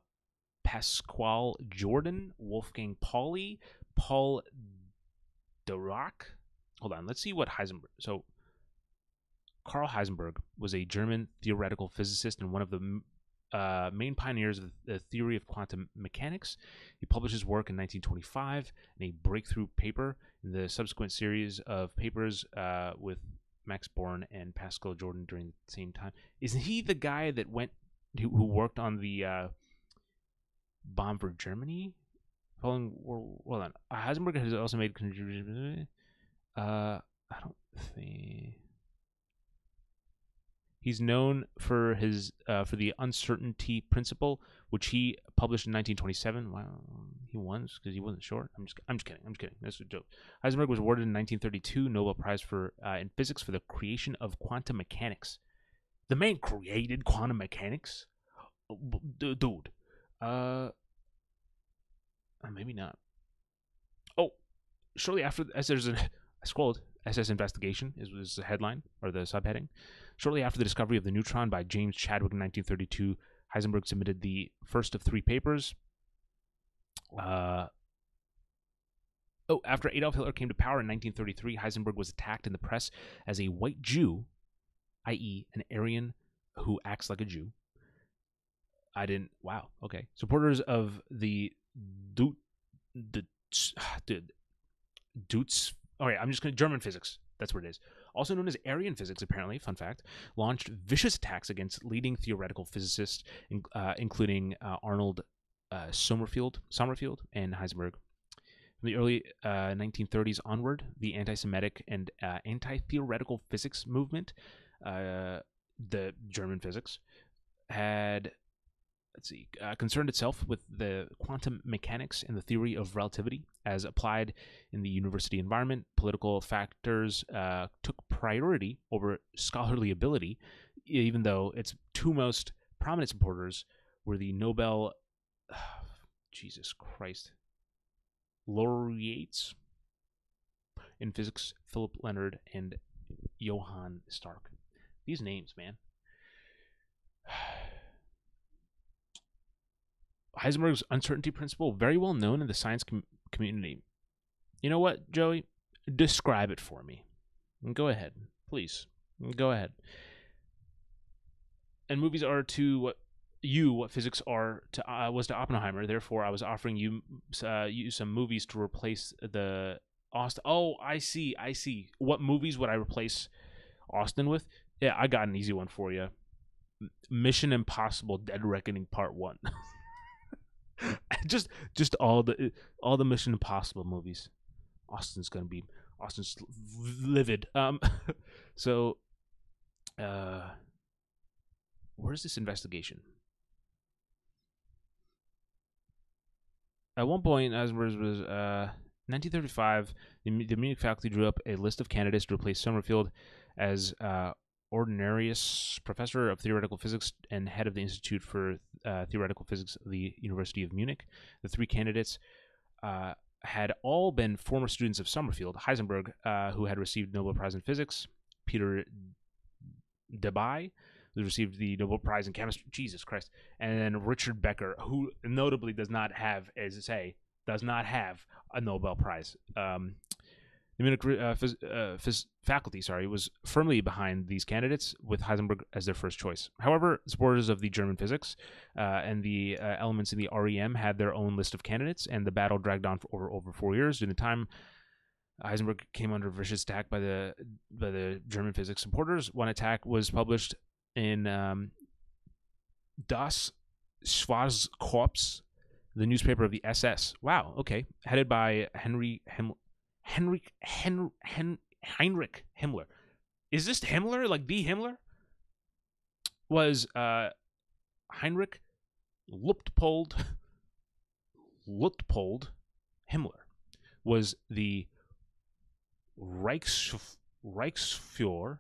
Pascual Jordan, Wolfgang Pauli, Paul Dirac. Hold on, let's see what Heisenberg. So, Carl Heisenberg was a German theoretical physicist and one of the uh, main pioneers of the theory of quantum mechanics. He published his work in 1925 in a breakthrough paper in the subsequent series of papers uh, with Max Born and Pascal Jordan during the same time. Isn't he the guy that went who, who worked on the uh, bomb for Germany? Following well, on. Heisenberg has also made contributions. Uh, I don't think he's known for his uh, for the uncertainty principle, which he published in 1927. Wow, he won because he wasn't short. I'm just I'm just kidding. I'm just kidding. That's a joke. Heisenberg was awarded in 1932 Nobel Prize for uh, in physics for the creation of quantum mechanics. The man created quantum mechanics, dude. Uh, uh, maybe not. Oh, shortly after, as there's a, I scrolled. SS investigation is, is the headline or the subheading. Shortly after the discovery of the neutron by James Chadwick in 1932, Heisenberg submitted the first of three papers. Uh, oh, after Adolf Hitler came to power in 1933, Heisenberg was attacked in the press as a white Jew, i.e., an Aryan who acts like a Jew. I didn't. Wow. Okay. Supporters of the Du, the Dutz. All right. I'm just going to German physics. That's what it is. Also known as Aryan physics, apparently, fun fact, launched vicious attacks against leading theoretical physicists, uh, including uh, Arnold uh, Sommerfeld, Sommerfeld and Heisenberg. From the early 1930s uh, onward, the anti-Semitic and uh, anti-theoretical physics movement, uh, the German physics, had let's see, uh, concerned itself with the quantum mechanics and the theory of relativity as applied in the university environment. Political factors uh, took priority over scholarly ability, even though its two most prominent supporters were the Nobel, Jesus Christ, laureates in physics, Philip Leonard and Johann Stark. These names, man. Heisenberg's uncertainty principle, very well known in the science com- community. You know what, Joey? Describe it for me. Go ahead, please. Go ahead. And movies are to what you what physics are to uh, was to Oppenheimer. Therefore, I was offering you uh, you some movies to replace the Austin. Oh, I see. I see. What movies would I replace Austin with? Yeah, I got an easy one for you. Mission Impossible: Dead Reckoning Part One. just just all the all the Mission Impossible movies. Austin's gonna be Austin's livid. Um, so, uh, where's this investigation? At one point, as was uh, 1935, the, the Munich faculty drew up a list of candidates to replace Sommerfeld as uh, Ordinarius Professor of Theoretical Physics and head of the Institute for uh, Theoretical Physics of the University of Munich. The three candidates uh, had all been former students of Sommerfeld, Heisenberg, uh, who had received Nobel Prize in Physics, Peter Debye, who received the Nobel Prize in Chemistry, Jesus Christ, and then Richard Becker, who notably does not have, as I say, does not have a Nobel Prize. Um, the Munich uh, phys- uh, phys- faculty, sorry, was firmly behind these candidates, with Heisenberg as their first choice. However, supporters of the German physics uh, and the uh, elements in the REM had their own list of candidates, and the battle dragged on for over, over four years. During the time, Heisenberg came under vicious attack by the by the German physics supporters. One attack was published in um, Das Schwarzkorps, the newspaper of the SS. Wow, okay, headed by Henry Himmler. Henrik Hen, Hen, Heinrich Himmler. Is this Himmler like the Himmler? Was uh, Heinrich Luftpold Luftpold Himmler was the Reichs, Reichsfuhrer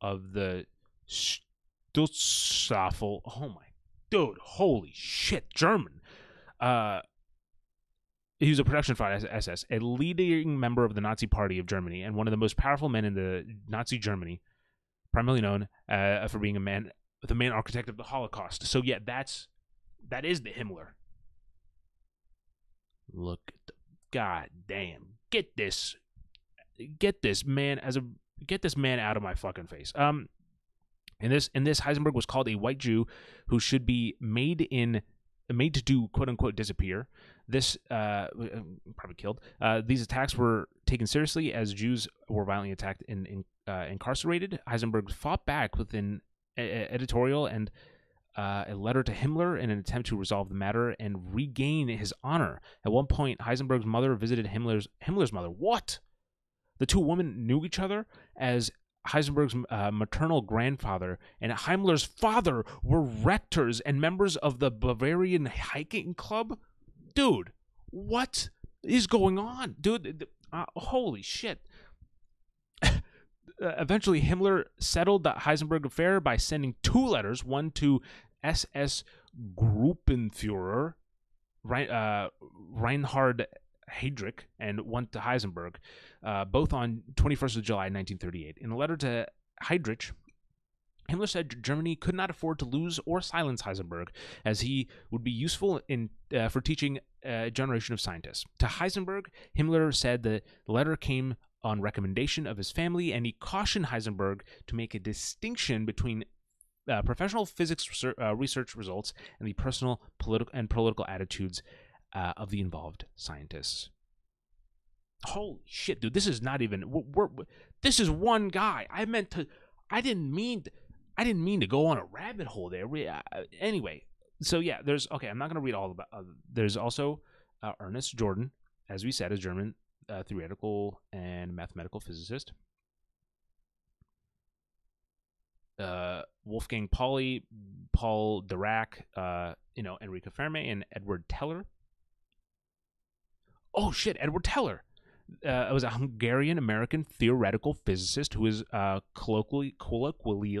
of the Stutzstaffel. Oh my, dude, holy shit, German. Uh, he was a production fighter SS, a leading member of the Nazi Party of Germany, and one of the most powerful men in the Nazi Germany, primarily known uh, for being a man, the main architect of the Holocaust. So yeah, that's that is the Himmler. Look, the, god damn, get this, get this man as a get this man out of my fucking face. Um, in this in this Heisenberg was called a white Jew who should be made in made to do quote unquote disappear. This uh, um, probably killed. Uh, these attacks were taken seriously as Jews were violently attacked and uh, incarcerated. Heisenberg fought back with an editorial and uh, a letter to Himmler in an attempt to resolve the matter and regain his honor. At one point, Heisenberg's mother visited Himmler's Himmler's mother. What? The two women knew each other as Heisenberg's uh, maternal grandfather and Himmler's father were rectors and members of the Bavarian hiking club. Dude, what is going on? Dude, uh, holy shit. Uh, eventually, Himmler settled the Heisenberg affair by sending two letters, one to SS Gruppenführer uh, Reinhard Heydrich and one to Heisenberg, uh, both on 21st of July 1938. In a letter to Heydrich, Himmler said Germany could not afford to lose or silence Heisenberg, as he would be useful in uh, for teaching a generation of scientists. To Heisenberg, Himmler said the letter came on recommendation of his family, and he cautioned Heisenberg to make a distinction between uh, professional physics research, uh, research, results and the personal political and political attitudes uh, of the involved scientists. Holy shit, dude! This is not even. We're, we're, this is one guy. I meant to. I didn't mean. To, I didn't mean to go on a rabbit hole there. Uh, anyway, so yeah, there's okay. I'm not gonna read all about. Uh, there's also uh, Ernest Jordan, as we said, a German theoretical and mathematical physicist. uh, Wolfgang Pauli, Paul Dirac, uh, you know, Enrico Fermi, and Edward Teller. Oh shit, Edward Teller. Uh, was a Hungarian American theoretical physicist who is uh, colloquially, colloquially,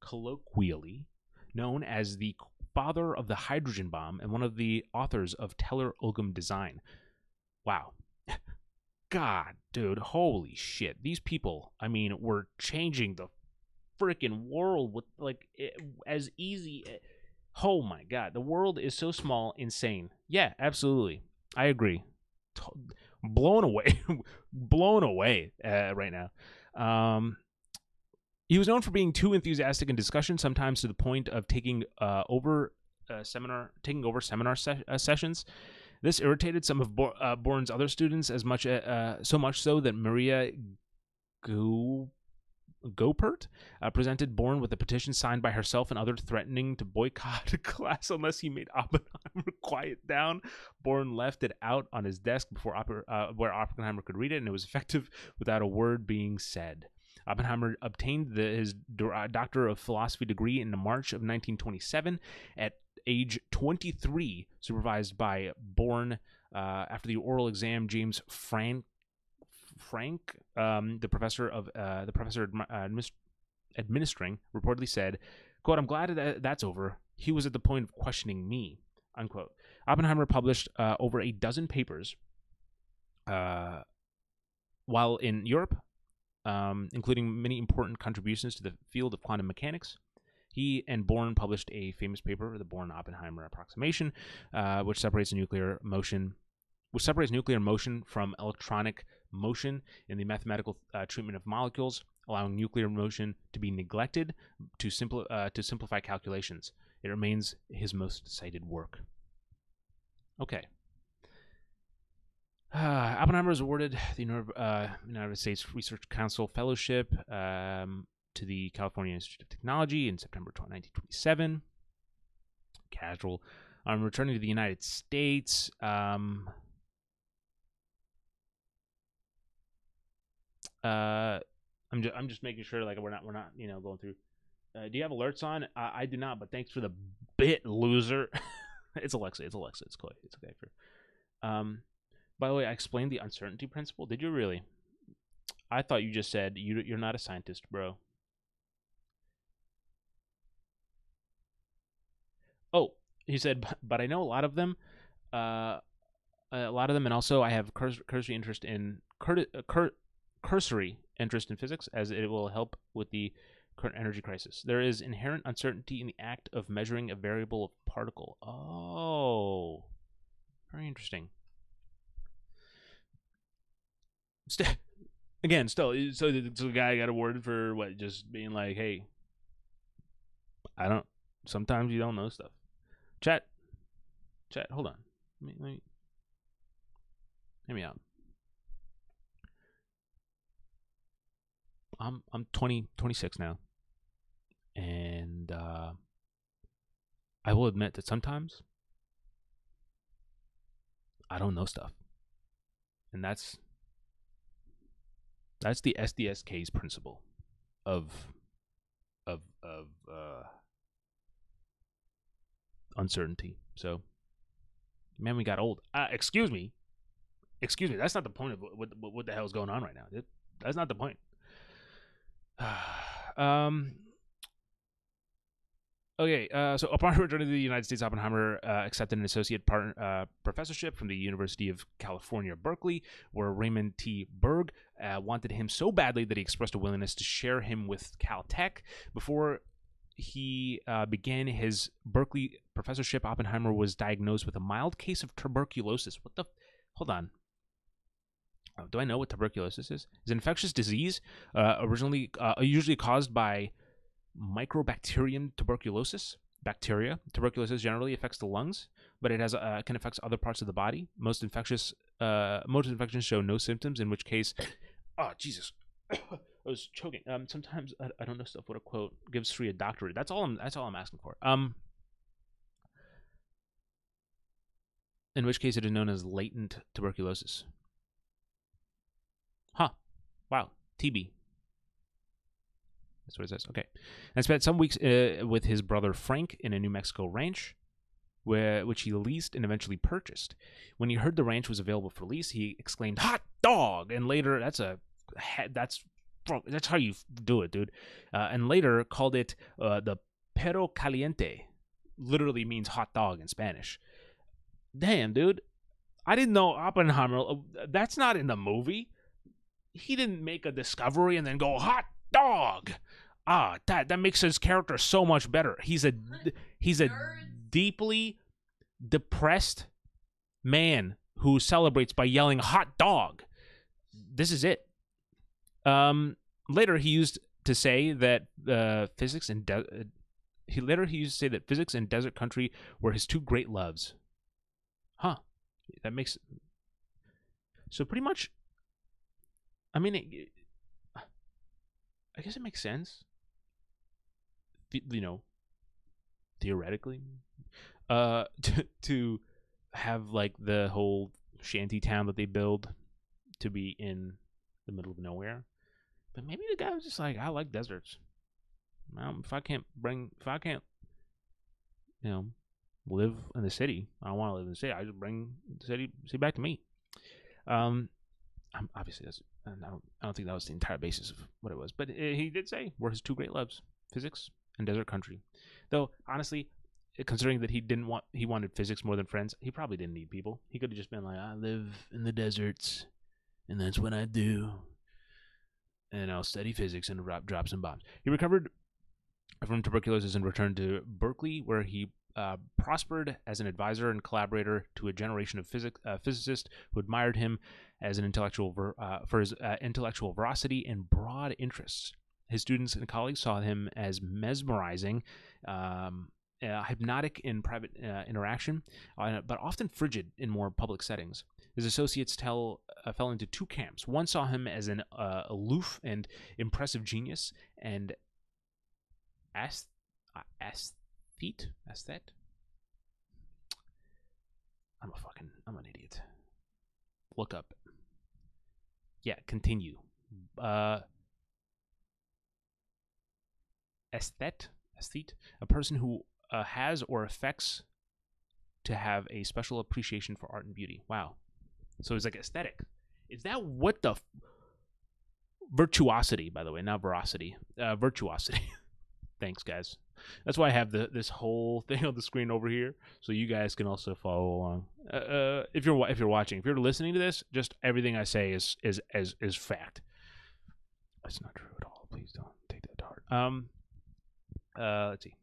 colloquially known as the father of the hydrogen bomb and one of the authors of Teller Ullman design. Wow. God, dude, holy shit. These people, I mean, were changing the freaking world with like it, as easy. Eh, oh my god, the world is so small, insane. Yeah, absolutely, I agree. Blown away, blown away uh, right now. Um, he was known for being too enthusiastic in discussion, sometimes to the point of taking uh, over uh, seminar, taking over seminar se- uh, sessions. This irritated some of Bo- uh, Born's other students as much, uh, so much so that Maria Gu Goeppert uh, presented Born with a petition signed by herself and others threatening to boycott class unless he made Oppenheimer quiet down. Born left it out on his desk before uh, where Oppenheimer could read it, and it was effective without a word being said. Oppenheimer obtained the, his uh, Doctor of Philosophy degree in March of 1927 at age 23, supervised by Born. Uh, after the oral exam, James Franck Franck, um, the professor of uh, the professor uh, administering, reportedly said, "quote I'm glad that that's over. He was at the point of questioning me." Unquote. Oppenheimer published uh, over a dozen papers, uh, while in Europe, um, including many important contributions to the field of quantum mechanics. He and Born published a famous paper, the Born-Oppenheimer approximation, uh, which separates nuclear motion, which separates nuclear motion from electronic motion in the mathematical uh, treatment of molecules, allowing nuclear motion to be neglected to, simpl- uh, to simplify calculations. It remains his most cited work. Okay. Uh, Oppenheimer was awarded the uh, United States Research Council Fellowship um, to the California Institute of Technology in September 1927. Casual. Um, returning to the United States, um, Uh, I'm just I'm just making sure like we're not we're not you know going through. Uh, do you have alerts on? I, I do not, but thanks for the bit, loser. it's Alexa. It's Alexa. It's Chloe. It's okay for. Um, by the way, I explained the uncertainty principle. Did you really? I thought you just said you you're not a scientist, bro. Oh, he said, but I know a lot of them. Uh, a lot of them, and also I have cursory interest in cur- cur- cursory interest in physics as it will help with the current energy crisis. There is inherent uncertainty in the act of measuring a variable particle. Oh, very interesting. St- again, still, eh, so the, so the guy got awarded for what? Just being like, hey, I don't. Sometimes you don't know stuff. Chat, chat. Hold on. Let me, let me hear me out. I'm I'm 20 26 now. And uh I will admit that sometimes I don't know stuff. And that's that's the SDSK's principle of of of uh uncertainty. So man, we got old. Uh, excuse me. Excuse me. That's not the point of what what, what the hell is going on right now. That's not the point. um, Okay, uh, so upon returning to the United States, Oppenheimer uh, accepted an associate part, uh, professorship from the University of California, Berkeley, where Raymond T. Birge uh, wanted him so badly that he expressed a willingness to share him with Caltech. Before he uh, began his Berkeley professorship, Oppenheimer was diagnosed with a mild case of tuberculosis. What the? Hold on. Oh, do I know what tuberculosis is? It's an infectious disease, uh, originally usually caused by Mycobacterium tuberculosis bacteria. Tuberculosis generally affects the lungs, but it has uh, can affect other parts of the body. Most infectious uh, most infections show no symptoms, in which case, oh Jesus, I was choking. Um, sometimes I, I, don't know stuff. What a quote gives Sri a doctorate. That's all. I'm. That's all I'm asking for. Um, in which case it is known as latent tuberculosis. Wow. TB. That's what it says. Okay. And spent some weeks uh, with his brother Frank in a New Mexico ranch, where, which he leased and eventually purchased. When he heard the ranch was available for lease, he exclaimed, "Hot dog!" And later, that's a that's that's how you do it, dude. Uh, and later called it uh, the perro caliente. Literally means hot dog in Spanish. Damn, dude. I didn't know Oppenheimer. Uh, that's not in the movie. He didn't make a discovery and then go hot dog. Ah, that that makes his character so much better. He's a he's a deeply depressed man who celebrates by yelling hot dog. This is it. Um, later he used to say that uh, physics and de- uh, he later he used to say that physics and desert country were his two great loves. Huh. That makes so pretty much I mean it, I guess it makes sense. You know, theoretically, uh, to, to have like the whole shanty town that they build to be in the middle of nowhere. But maybe the guy was just like, I like deserts. Well, if I can't bring, if I can't, you know, live in the city, I don't want to live in the city. I just bring the city, city back to me. Um, obviously that's I don't, I don't think that was the entire basis of what it was, but he did say were his two great loves: physics and desert country. Though honestly, considering that he didn't want he wanted physics more than friends, he probably didn't need people. He could have just been like, I live in the deserts, and that's what I do, and I'll study physics and drop, drop some bombs. He recovered from tuberculosis and returned to Berkeley, where he uh, prospered as an advisor and collaborator to a generation of physic, uh, physicists who admired him as an intellectual ver, uh, for his uh, intellectual veracity and broad interests. His students and colleagues saw him as mesmerizing, um, uh, hypnotic in private uh, interaction, but often frigid in more public settings. His associates tell fell into two camps. One saw him as an aloof and impressive genius, and asked feet. Aesthete. I'm a fucking. I'm an idiot. Look up. Yeah, continue. Uh, aesthete, aesthete, a person who uh, has or affects to have a special appreciation for art and beauty. Wow. So it's like aesthetic. Is that what the f- virtuosity, by the way, not veracity, uh, virtuosity. Thanks, guys. That's why I have the this whole thing on the screen over here, so you guys can also follow along. Uh, uh, if you're if you're watching, if you're listening to this, just everything I say is is is is fact. That's not true at all. Please don't take that to heart. Um, uh, let's see.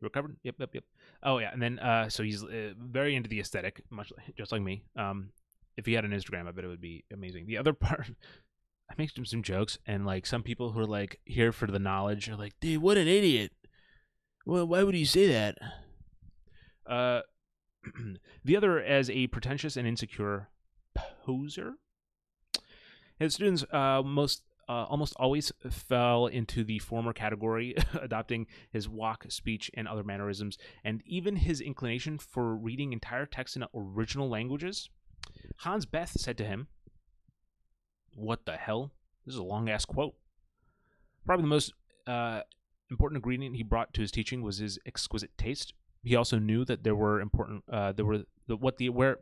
Recovered? Yep, yep, yep. Oh yeah, and then uh, so he's uh, very into the aesthetic, much like, just like me. Um, if he had an Instagram, I bet it would be amazing. The other part, I make some some jokes, and like some people who are like here for the knowledge are like, "Dude, what an idiot!" Well, why would you say that? Uh, the other as a pretentious and insecure poser. His students uh, most uh, almost always fell into the former category, adopting his walk, speech, and other mannerisms, and even his inclination for reading entire texts in original languages. Hans Bethe said to him, What the hell? This is a long ass quote. Probably the most uh, important ingredient he brought to his teaching was his exquisite taste. He also knew that there were important uh, there were the, what the where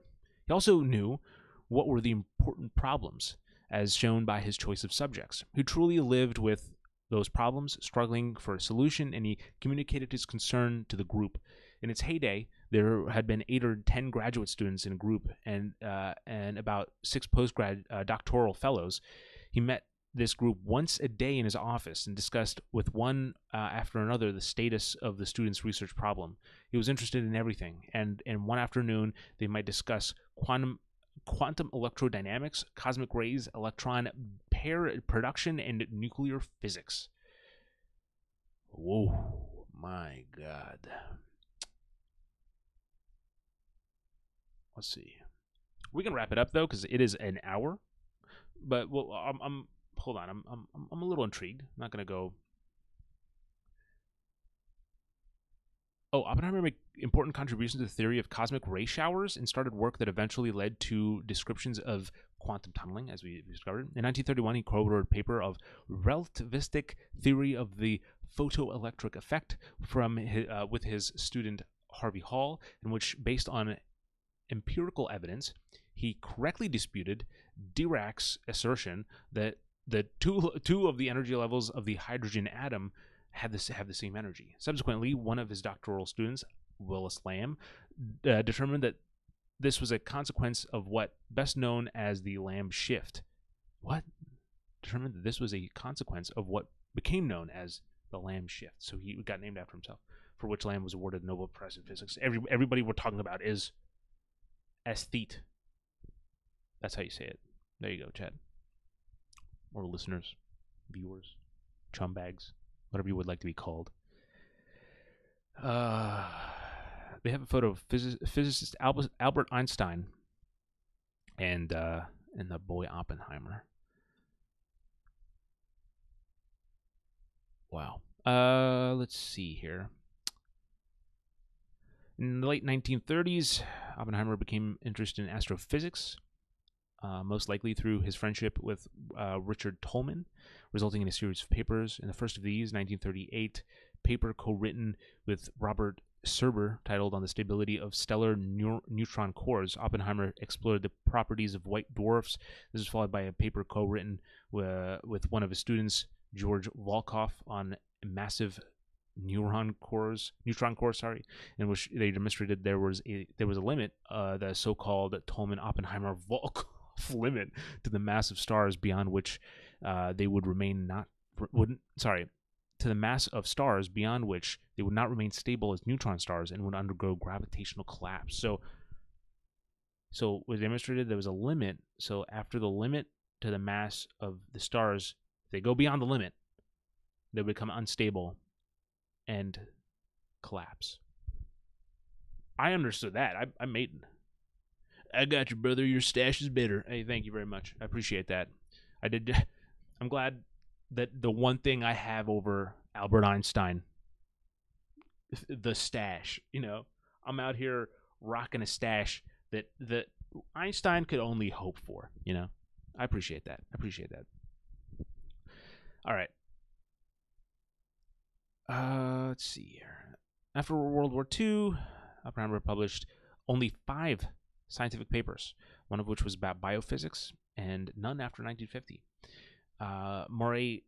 he also knew what were the important problems as shown by his choice of subjects. who truly lived with those problems, struggling for a solution, and he communicated his concern to the group. In its heyday, there had been eight or ten graduate students in a group, and uh, and about six postgrad uh, doctoral fellows. He met this group once a day in his office and discussed with one uh, after another the status of the student's research problem. He was interested in everything, and and one afternoon they might discuss quantum quantum electrodynamics, cosmic rays, electron pair production, and nuclear physics. Whoa, my God. Let's see. We can wrap it up though, because it is an hour. But well, I'm, I'm hold on. I'm I'm I'm a little intrigued. I'm not gonna go. Oh, Oppenheimer made important contributions to the theory of cosmic ray showers and started work that eventually led to descriptions of quantum tunneling, as we discovered. In 1931, he co-wrote a paper of relativistic theory of the photoelectric effect from his, uh, with his student Harvey Hall, in which, based on empirical evidence, he correctly disputed Dirac's assertion that the two two of the energy levels of the hydrogen atom had this have the same energy. Subsequently, one of his doctoral students, Willis Lamb, uh, determined that this was a consequence of what best known as the Lamb shift. What? Determined that this was a consequence of what became known as the Lamb shift. So he got named after himself, for which Lamb was awarded the Nobel Prize in Physics. Every everybody we're talking about is aesthete. That's how you say it. There you go, Chad or listeners, viewers, chumbags, whatever you would like to be called. Uh, they have a photo of phys- physicist Albert Einstein and uh, and the boy Oppenheimer. Wow. Uh, let's see here. In the late 1930s, Oppenheimer became interested in astrophysics uh, most likely through his friendship with uh, Richard Tolman, resulting in a series of papers. In the first of these, 1938, paper co-written with Robert Serber titled On the Stability of Stellar Neur- Neutron Cores, Oppenheimer explored the properties of white dwarfs. This was followed by a paper co-written with one of his students, George Volkoff, on massive neuron cores, neutron cores, sorry, in which they demonstrated there was a there was a limit, uh, the so-called Tolman-Oppenheimer Volk limit to the mass of stars beyond which uh, they would remain not wouldn't sorry to the mass of stars beyond which they would not remain stable as neutron stars and would undergo gravitational collapse. So, so was demonstrated there was a limit. So after the limit to the mass of the stars, if they go beyond the limit, they become unstable and collapse. I understood that. I, I made I got you, brother. Your stash is bitter. Hey, thank you very much. I appreciate that. I did. I'm glad that the one thing I have over Albert Einstein, the stash. You know, I'm out here rocking a stash that that Einstein could only hope for. You know, I appreciate that. I appreciate that. All right. Uh, let's see here. After World War II, Oppenheimer published only five scientific papers, one of which was about biophysics, and none after 1950. Uh, Murray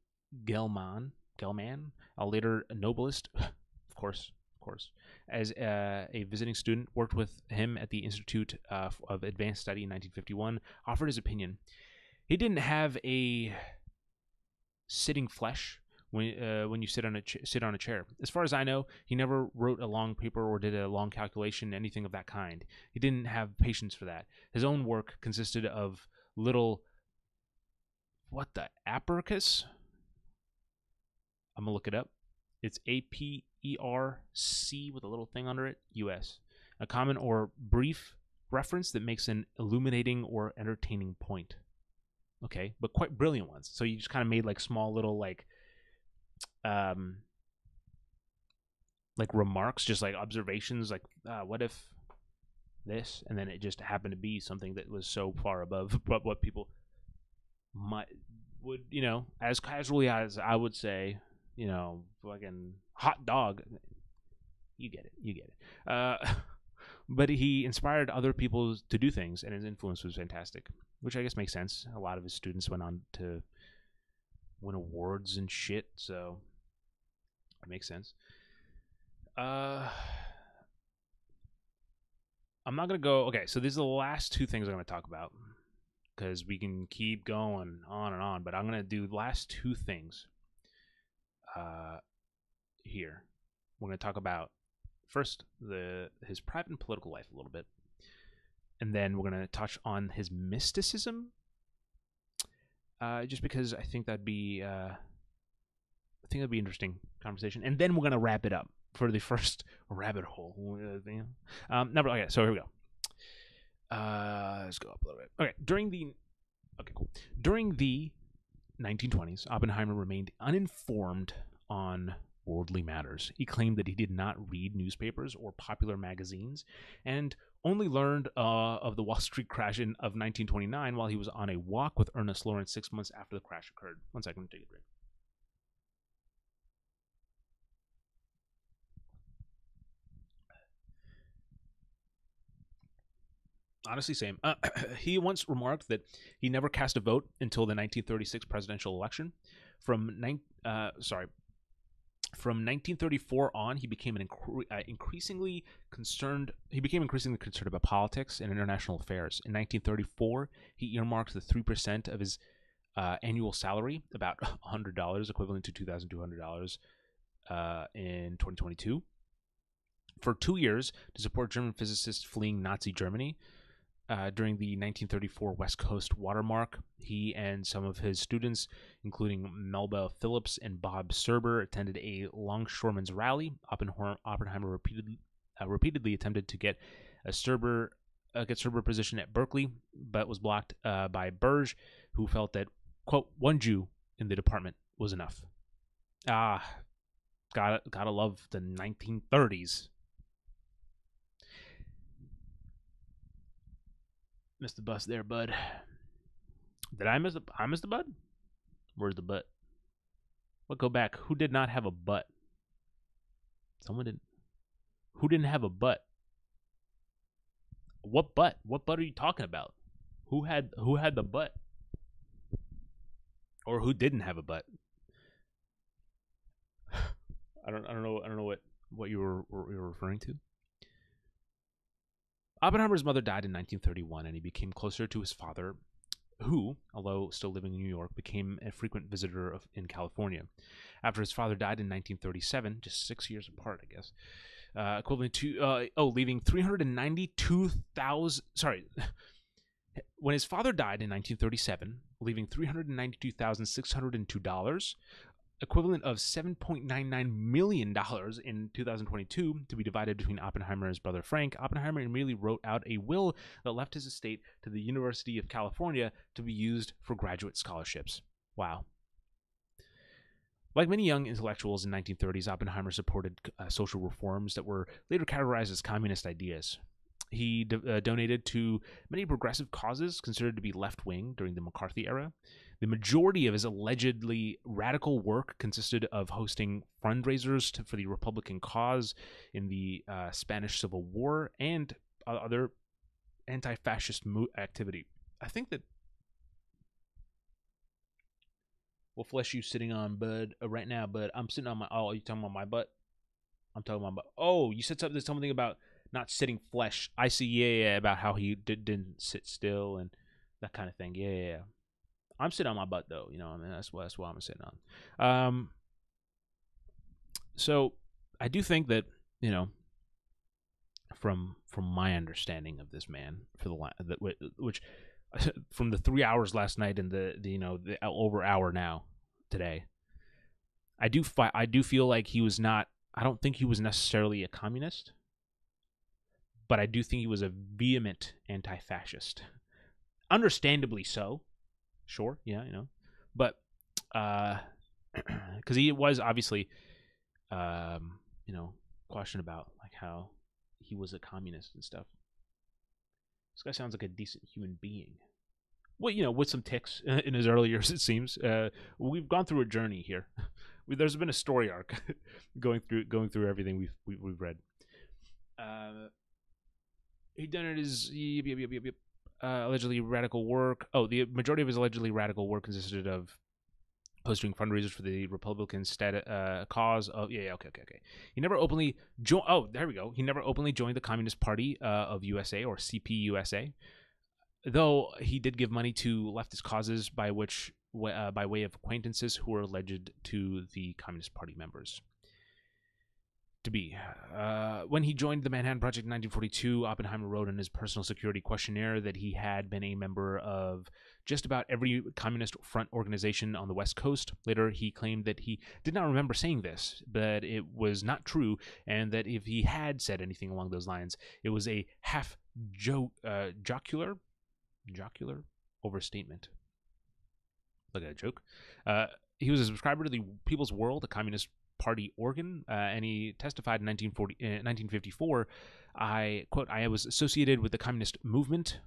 Gell-Mann, Gell-Mann, a later Nobelist, of course, of course, as uh, a visiting student, worked with him at the Institute uh, of Advanced Study in 1951, offered his opinion. He didn't have a sitting flesh when uh, when you sit on a ch- sit on a chair. As far as I know, he never wrote a long paper or did a long calculation, anything of that kind. He didn't have patience for that. His own work consisted of little what the apercus? I'm gonna look it up. It's A P E R C with a little thing under it. U S. A A common or brief reference that makes an illuminating or entertaining point. Okay, but quite brilliant ones. So you just kind of made like small little like um like remarks, just like observations, like uh, what if this, and then it just happened to be something that was so far above what what people might would you know as casually as I would say, you know, fucking hot dog. You get it, you get it. Uh, but he inspired other people to do things, and his influence was fantastic, which I guess makes sense. A lot of his students went on to win awards and shit. So that makes sense. Uh, I'm not gonna go. Okay, so these are the last two things I'm gonna talk about because we can keep going on and on. But I'm gonna do last two things. Uh, here we're gonna talk about first the his private and political life a little bit, and then we're gonna touch on his mysticism. Uh, just because I think that'd be, uh, I think that'd be interesting conversation, and then we're gonna wrap it up for the first rabbit hole. Um, number okay, so here we go. Uh, let's go up a little bit. Okay, during the okay, cool. During the 1920s, Oppenheimer remained uninformed on worldly matters. He claimed that he did not read newspapers or popular magazines, and only learned uh, of the Wall Street crash in, of 1929 while he was on a walk with Ernest Lawrence six months after the crash occurred. One second, take a break. Honestly same. Uh, he once remarked that he never cast a vote until the 1936 presidential election. From nine, uh, sorry. From 1934 on he became an incre- uh, increasingly concerned he became increasingly concerned about politics and international affairs. In 1934 he earmarked the 3% of his uh, annual salary about $100 equivalent to $2200 uh, in 2022 for two years to support german physicists fleeing nazi germany uh, during the 1934 West Coast watermark. He and some of his students, including Melba Phillips and Bob Serber, attended a longshoremen's rally. Oppenheimer repeatedly, uh, repeatedly attempted to get a Serber uh, get Serber position at Berkeley, but was blocked uh, by Birge, who felt that quote one Jew in the department was enough. Ah, gotta gotta love the 1930s. Missed the bus there, bud. Did I miss the I missed the bud? Where's the butt? What go back. Who did not have a butt? Someone didn't. Who didn't have a butt? What butt? What butt are you talking about? Who had who had the butt? Or who didn't have a butt? I don't I don't know I don't know what what you were, you were referring to. Oppenheimer's mother died in 1931, and he became closer to his father, who, although still living in New York, became a frequent visitor of, in California. After his father died in 1937, just six years apart, I guess, uh, equivalent to uh, oh, leaving 392,000. Sorry, when his father died in 1937, leaving 392,602 dollars, equivalent of $7.99 million in 2022 to be divided between Oppenheimer and his brother Frank. Oppenheimer immediately wrote out a will that left his estate to the University of California to be used for graduate scholarships. Wow. Like many young intellectuals in 1930s, Oppenheimer supported uh, social reforms that were later categorized as communist ideas. He uh, donated to many progressive causes considered to be left wing during the McCarthy era. The majority of his allegedly radical work consisted of hosting fundraisers to, for the Republican cause in the uh, Spanish Civil War and other anti fascist mo- activity. I think that. What flesh you sitting on, bud? Uh, right now, bud. I'm sitting on my. Oh, you talking about my butt? I'm talking about. Oh, you said something, something about not sitting flesh. I see. Yeah, yeah, about how he did, didn't sit still and that kind of thing. Yeah, yeah, yeah. I'm sitting on my butt though. You know, I mean that's what that's what I'm sitting on. Um, so I do think that you know, from from my understanding of this man for the that which from the three hours last night and the, the you know the over hour now today, I do fi- I do feel like he was not. I don't think he was necessarily a communist, but I do think he was a vehement anti-fascist. Understandably so Sure, yeah, you know, but uh, because he was obviously, um, you know, question about like how he was a communist and stuff. This guy sounds like a decent human being. Well, you know, with some ticks in his early years, it seems. Uh, we've gone through a journey here. There's been a story arc going through going through everything we've we, have we have read. Uh, he done it as yep, yep, yep, yep, uh, allegedly radical work. Oh, the majority of his allegedly radical work consisted of hosting fundraisers for the Republican stat- uh, cause of yeah, yeah okay okay okay. He never openly joined. Oh, there we go. He never openly joined the Communist Party uh, of USA or CPUSA, though he did give money to leftist causes by which uh, by way of acquaintances who were alleged to the Communist Party members to be. Uh, when he joined the Manhattan Project in 1942, Oppenheimer wrote in his personal security questionnaire that he had been a member of just about every Communist Front organization on the West Coast. Later, he claimed that he did not remember saying this, but it was not true, and that if he had said anything along those lines, it was a half jo- uh, jocular, jocular overstatement. At a joke. Uh, he was a subscriber to the People's World, a communist party organ, uh, and he testified in 1940, uh, 1954. I quote: "I was associated with the communist movement."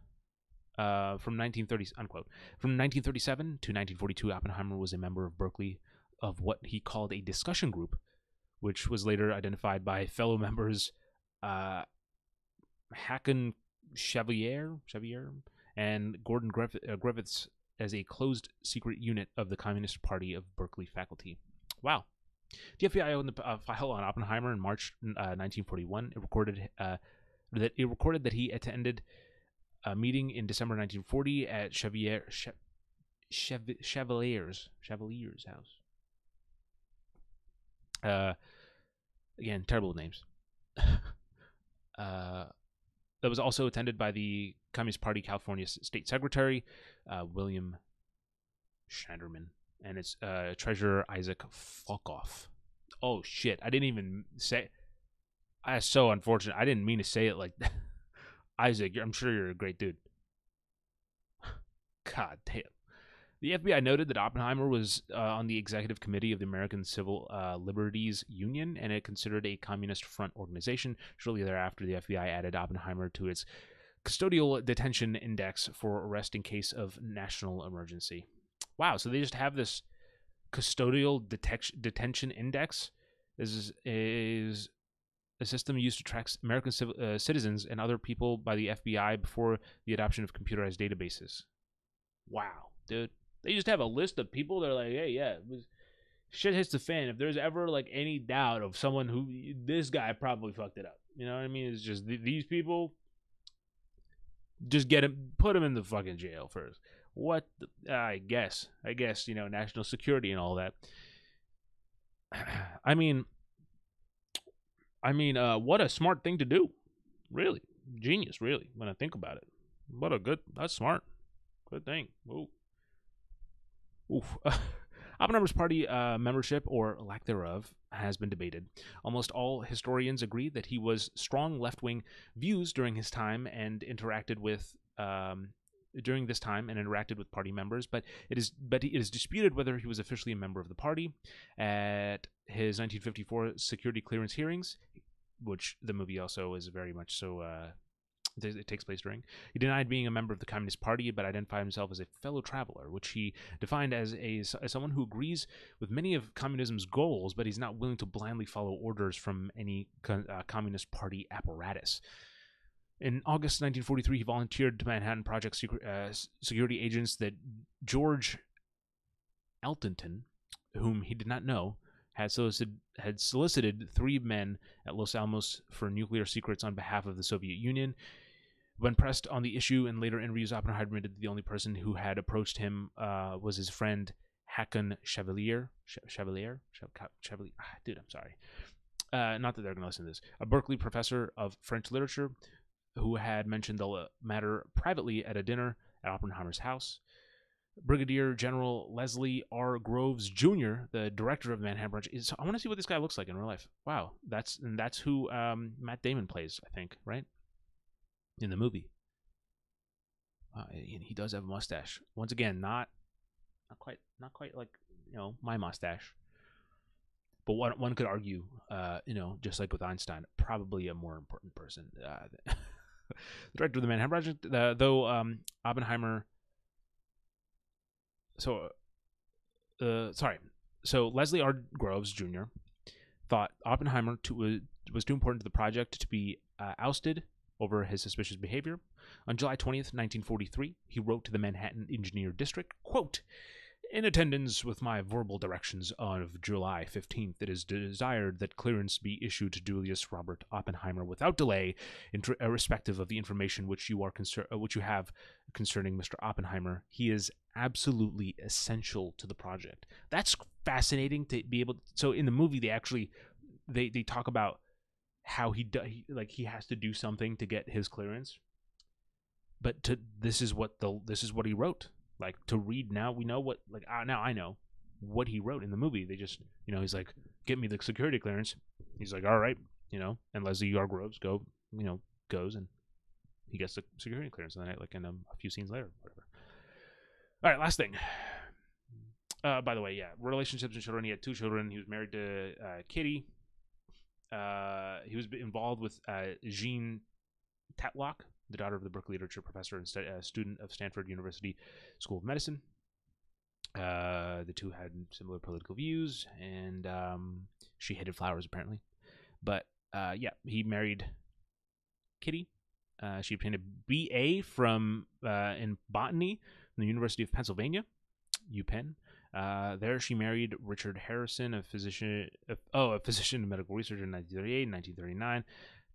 Uh, from 1930 unquote from 1937 to 1942 oppenheimer was a member of berkeley of what he called a discussion group which was later identified by fellow members uh, Haakon Chevalier, Chevalier and Gordon Griffith, uh, Griffiths as a closed secret unit of the Communist Party of Berkeley faculty. Wow. The FBI owned the uh, file on Oppenheimer in March uh, 1941. It recorded uh, that it recorded that he attended a meeting in December 1940 at Chev- Chevalier's Chevalier's house. Uh, again, terrible names. uh, that was also attended by the Communist Party California State Secretary uh, William Schneiderman and it's uh, Treasurer Isaac Folkoff. Oh shit! I didn't even say. That's so unfortunate. I didn't mean to say it like that. Isaac, I'm sure you're a great dude. God damn. The FBI noted that Oppenheimer was uh, on the executive committee of the American Civil uh, Liberties Union and it considered a communist front organization. Shortly thereafter, the FBI added Oppenheimer to its custodial detention index for arrest in case of national emergency wow, so they just have this custodial detection detention index. This is, is a system used to track American uh, citizens and other people by the FBI before the adoption of computerized databases. Wow, dude. They just have a list of people. They're like, hey, yeah, was, shit hits the fan. If there's ever like any doubt of someone who this guy probably fucked it up, you know what I mean? It's just th- these people. Just get him, put him in the fucking jail first what the, I guess I guess you know national security and all that. I mean, I mean, uh, what a smart thing to do, really genius, really. When I think about it, what a good that's smart, good thing. Ooh, oof. Oppenheimer's party uh, membership, or lack thereof, has been debated. Almost all historians agree that he was strong left wing views during his time and interacted with um, during this time and interacted with party members, but it is but it is disputed whether he was officially a member of the party. At his 1954 security clearance hearings, which the movie also is very much so. Uh, it takes place during. He denied being a member of the Communist Party, but identified himself as a fellow traveler, which he defined as a as someone who agrees with many of communism's goals, but he's not willing to blindly follow orders from any uh, Communist Party apparatus. In August 1943, he volunteered to Manhattan Project uh, security agents that George Eltenton, whom he did not know, had solicited, had solicited three men at Los Alamos for nuclear secrets on behalf of the Soviet Union. When pressed on the issue in later interviews, Oppenheimer admitted that the only person who had approached him uh, was his friend Haakon Chevalier. Chevalier? Chevalier? Ah, dude, I'm sorry. Uh, not that they're going to listen to this. A Berkeley professor of French literature who had mentioned the matter privately at a dinner at Oppenheimer's house. Brigadier General Leslie R. Groves Jr., the director of Manhattan Branch, is. I want to see what this guy looks like in real life. Wow, that's and that's who um, Matt Damon plays, I think, right? In the movie. Uh, he does have a mustache. Once again, not not quite not quite like you know my mustache. But one one could argue, uh, you know, just like with Einstein, probably a more important person. Uh, the director of the Manhattan Project, uh, though um, Oppenheimer. So, uh, sorry. So Leslie R. Groves Jr. thought Oppenheimer to, was, was too important to the project to be uh, ousted over his suspicious behavior. On July 20th, 1943, he wrote to the Manhattan Engineer District, quote, In attendance with my verbal directions of July 15th, it is desired that clearance be issued to Julius Robert Oppenheimer without delay, irrespective of the information which you are concer- uh, which you have concerning Mr. Oppenheimer. He is absolutely essential to the project. That's fascinating to be able. To, so in the movie, they actually they they talk about how he, do, he like he has to do something to get his clearance. But to this is what the this is what he wrote like to read now we know what like uh, now i know what he wrote in the movie. They just you know he's like get me the security clearance. He's like all right you know and leslie Groves go you know goes and he gets the security clearance and then like in a, a few scenes later whatever. All right last thing. Uh, by the way yeah relationships and children. He had two children. He was married to uh, kitty. Uh, he was involved with uh, jean tetlock the daughter of the Berkeley literature professor and st- uh, student of Stanford University School of Medicine. Uh, the two had similar political views, and um, she hated flowers apparently. But uh, yeah, he married Kitty. Uh, she obtained a BA from uh, in botany from the University of Pennsylvania, UPenn. Uh, there, she married Richard Harrison, a physician. oh, a physician and medical researcher in 1938 1939.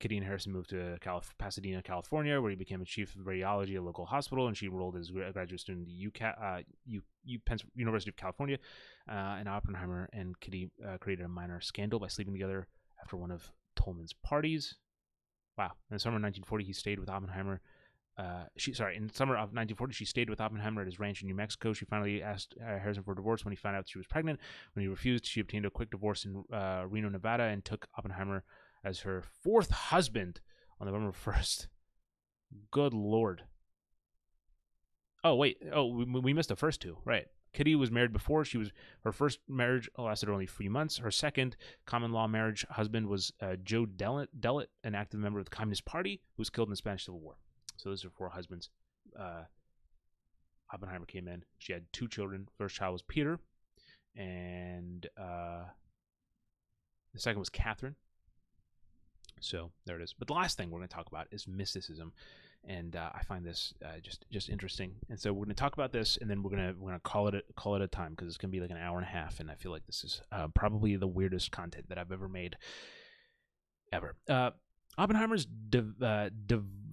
Kitty Harrison moved to Calif- Pasadena, California, where he became a chief of radiology at a local hospital, and she enrolled as a graduate student at UCA, uh, U, U, University of California. Uh, and Oppenheimer and Kitty uh, created a minor scandal by sleeping together after one of Tolman's parties. Wow! In the summer of 1940, he stayed with Oppenheimer. Uh, she sorry, in summer of 1940, she stayed with Oppenheimer at his ranch in New Mexico. She finally asked uh, Harrison for a divorce when he found out she was pregnant. When he refused, she obtained a quick divorce in uh, Reno, Nevada, and took Oppenheimer as her fourth husband on November 1st. Good lord. Oh, wait. Oh, we, we missed the first two. Right. Kitty was married before. She was her first marriage lasted only three months. Her second common law marriage husband was uh, Joe Dallet, Dallet, an active member of the Communist Party who was killed in the Spanish Civil War. So those are four husbands. Uh, Oppenheimer came in. She had two children. First child was Peter, and uh, the second was Katherine. So there it is. But the last thing we're going to talk about is mysticism, and uh, I find this uh, just just interesting. And so we're going to talk about this, and then we're gonna we're gonna call it a, call it a time because it's going to be like an hour and a half, and I feel like this is uh, probably the weirdest content that I've ever made, ever. Uh, Oppenheimer's div- uh,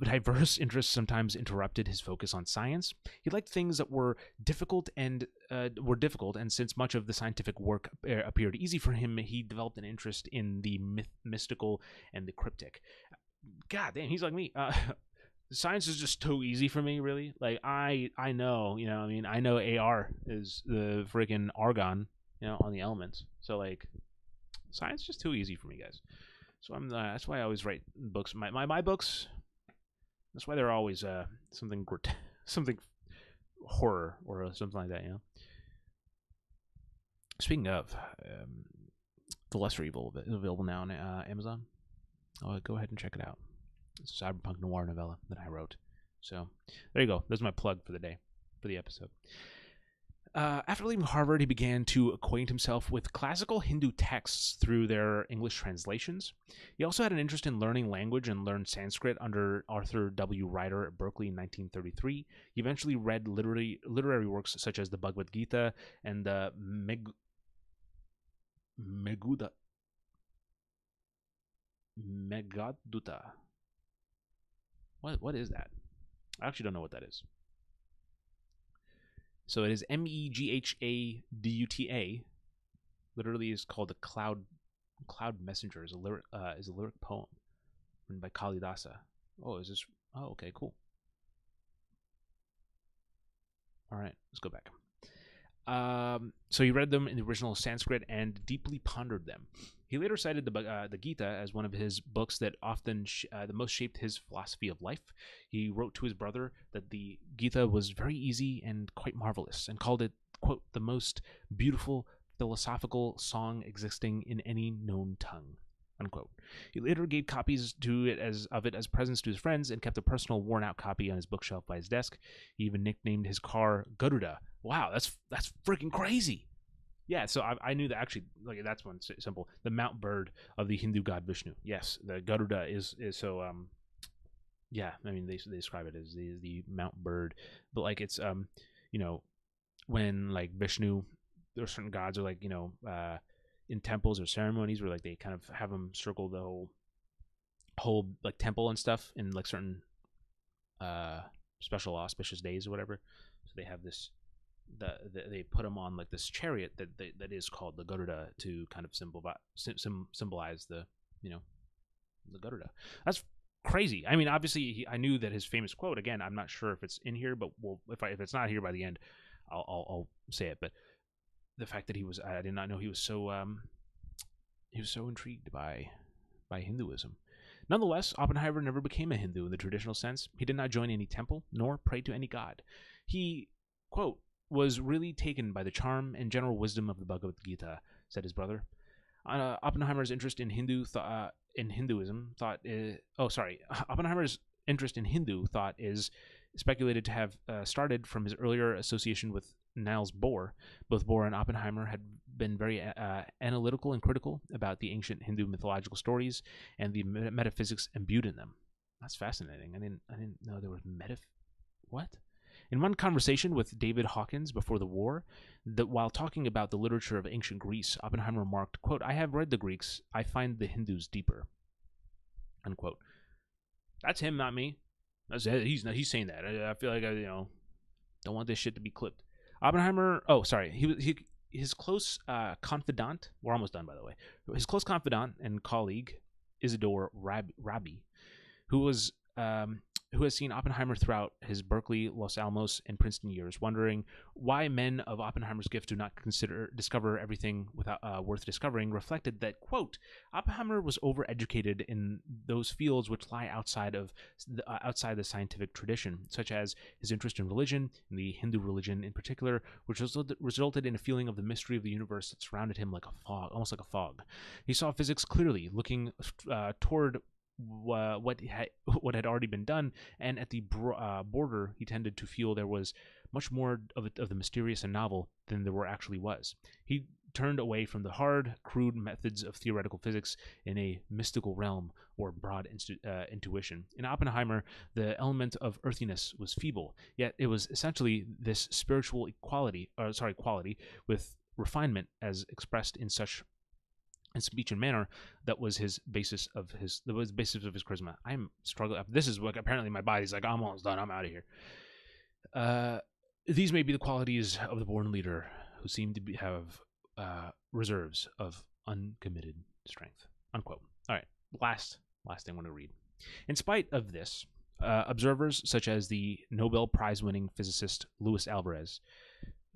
diverse interests sometimes interrupted his focus on science. He liked things that were difficult and uh, were difficult, and since much of the scientific work appeared easy for him, he developed an interest in the myth- mystical and the cryptic. God damn, he's like me. Uh, science is just too easy for me, really. Like I, I know, you know, I mean, I know AR is the freaking argon, you know, on the elements. So like, science is just too easy for me, guys. So I'm uh, that's why I always write books. My my, my books. That's why they're always uh something something horror or something like that. You know. Speaking of, um, the Lesser Evil available now on uh, Amazon. Oh, go ahead and check it out. It's a cyberpunk noir novella that I wrote. So there you go. That's my plug for the day, for the episode. Uh, after leaving Harvard, he began to acquaint himself with classical Hindu texts through their English translations. He also had an interest in learning language and learned Sanskrit under Arthur W. Ryder at Berkeley in 1933. He eventually read literary, literary works such as the Bhagavad Gita and the Meg, Meguda, Meghaduta. What, what is that? I actually don't know what that is. So it is M E G H A D U T A. Literally is called the Cloud Cloud Messenger is a lyric uh, is a lyric poem written by Kalidasa. Oh, is this? Oh, okay, cool. All right, let's go back. Um, so he read them in the original Sanskrit and deeply pondered them. He later cited the, uh, the Gita as one of his books that often sh- uh, the most shaped his philosophy of life. He wrote to his brother that the Gita was very easy and quite marvelous, and called it quote the most beautiful philosophical song existing in any known tongue. Unquote. He later gave copies to it as of it as presents to his friends and kept a personal worn out copy on his bookshelf by his desk. He even nicknamed his car Garuda. Wow, that's that's freaking crazy. Yeah, so I, I knew that actually. Like that's one simple. The mount bird of the Hindu god Vishnu. Yes, the Garuda is is so. Um, yeah, I mean they they describe it as the the mount bird, but like it's um, you know, when like Vishnu or certain gods are like you know uh, in temples or ceremonies where like they kind of have them circle the whole whole like temple and stuff in like certain uh special auspicious days or whatever. So they have this the, the, they put him on like this chariot that they, that is called the Garuda to kind of symbolize sim, symbolize the you know the Garuda. That's crazy. I mean, obviously, he, I knew that his famous quote. Again, I'm not sure if it's in here, but well, if I, if it's not here by the end, I'll, I'll, I'll say it. But the fact that he was, I did not know he was so um, he was so intrigued by by Hinduism. Nonetheless, Oppenheimer never became a Hindu in the traditional sense. He did not join any temple nor pray to any god. He, quote, was really taken by the charm and general wisdom of the Bhagavad Gita, said his brother. Uh, Oppenheimer's interest in Hindu th- uh, in Hinduism thought. Uh, oh, sorry. Oppenheimer's interest in Hindu thought is speculated to have uh, started from his earlier association with Niels Bohr. Both Bohr and Oppenheimer had been very uh, analytical and critical about the ancient Hindu mythological stories and the metaphysics imbued in them. That's fascinating. I didn't I didn't know there was metaph. What? In one conversation with David Hawkins before the war, that while talking about the literature of ancient Greece, Oppenheimer remarked, quote, I have read the Greeks. I find the Hindus deeper. Unquote. That's him, not me. That's he's he's saying that. I, I feel like I you know don't want this shit to be clipped. Oppenheimer. Oh, sorry. He he his close uh, confidant. We're almost done, by the way. His close confidant and colleague Isidore Rab- Rabi, who was um, who has seen Oppenheimer throughout his Berkeley, Los Alamos, and Princeton years, wondering why men of Oppenheimer's gift do not consider discover everything without uh, worth discovering, reflected that quote Oppenheimer was overeducated in those fields which lie outside of the, uh, outside the scientific tradition, such as his interest in religion, in the Hindu religion in particular, which resulted, resulted in a feeling of the mystery of the universe that surrounded him like a fog, almost like a fog. He saw physics clearly, looking uh, toward uh, what had what had already been done, and at the uh, border, he tended to feel there was much more of, of the mysterious and novel than there were actually was. He turned away from the hard, crude methods of theoretical physics in a mystical realm or broad instu- uh, intuition. In Oppenheimer, the element of earthiness was feeble, yet it was essentially this spiritual equality, or sorry, quality with refinement as expressed in such and speech and manner that was his basis of his that was the basis of his charisma. I'm struggling this is what apparently my body's like i'm almost done i'm out of here. Uh, these may be the qualities of the born leader who seem to be, have uh, reserves of uncommitted strength unquote. All right last last thing i want to read. In spite of this uh, observers such as the nobel prize winning physicist louis alvarez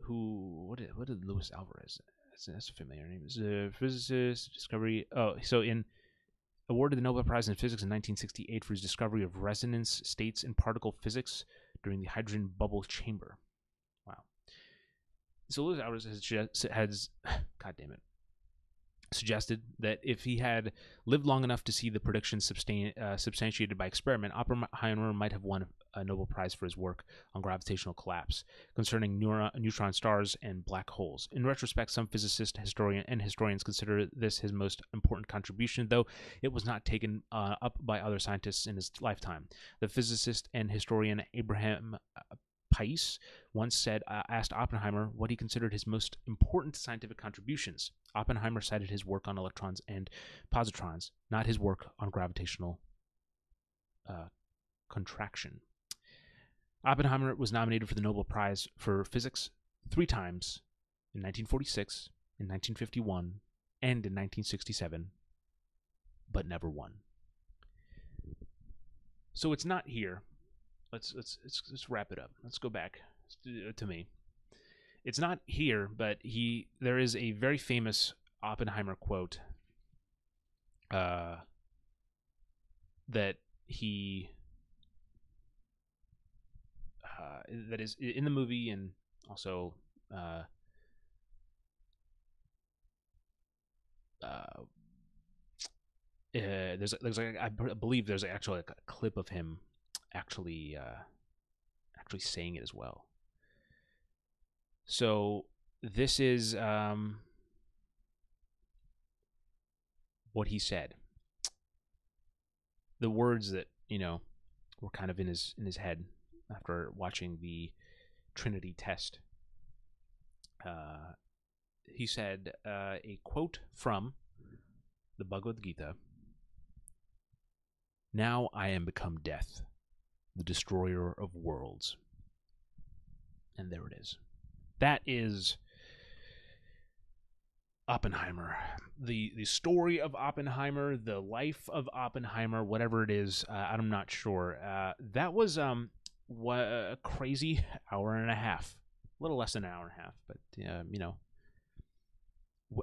who what did, what did louis alvarez that's, a familiar name. Is a physicist, discovery. Oh, so in awarded the Nobel Prize in Physics in 1968 for his discovery of resonance states in particle physics during the hydrogen bubble chamber. Wow. So Louis Alvarez has, has God damn it, suggested that if he had lived long enough to see the predictions substan- uh, substantiated by experiment, Oppenheimer might have won a Nobel Prize for his work on gravitational collapse concerning neuro- neutron stars and black holes. In retrospect, some physicists, historian, and historians consider this his most important contribution, though it was not taken uh, up by other scientists in his lifetime. The physicist and historian Abraham uh, Pais once said, uh, asked Oppenheimer what he considered his most important scientific contributions. Oppenheimer cited his work on electrons and positrons, not his work on gravitational uh, contraction. Oppenheimer was nominated for the Nobel Prize for Physics three times in 1946, in 1951, and in 1967, but never won. So it's not here. Let's let's let's, let's wrap it up. Let's go back to me. It's not here, but he there is a very famous Oppenheimer quote uh, that he uh, that is in the movie and also uh, uh, there's there's like I believe there's actually like a clip of him actually uh, actually saying it as well. So this is um, what he said. The words that you know were kind of in his in his head after watching the Trinity test. uh, he said uh, a quote from the Bhagavad Gita. Now I am become death, the destroyer of worlds. And there it is. That is Oppenheimer. The the story of Oppenheimer, the life of Oppenheimer, whatever it is, uh, I'm not sure. Uh, that was um what, a crazy hour and a half, a little less than an hour and a half, but uh, you know,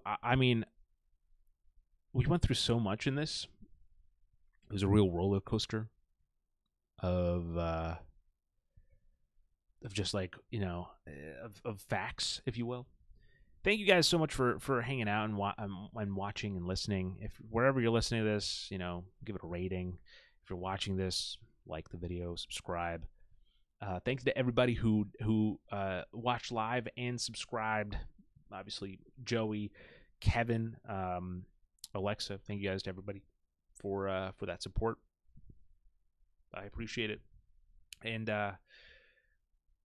I, I mean, we went through so much in this. It was a real roller coaster of uh, of just like you know of, of facts, if you will thank you guys so much for for hanging out and wa- um, and watching and listening. If wherever you're listening to this, you know, give it a rating. If you're watching this, like the video, subscribe. Uh, thanks to everybody who who uh, watched live and subscribed. Obviously, Joey, Kevin, um, Alexa. Thank you guys to everybody for uh, for that support. I appreciate it. And uh,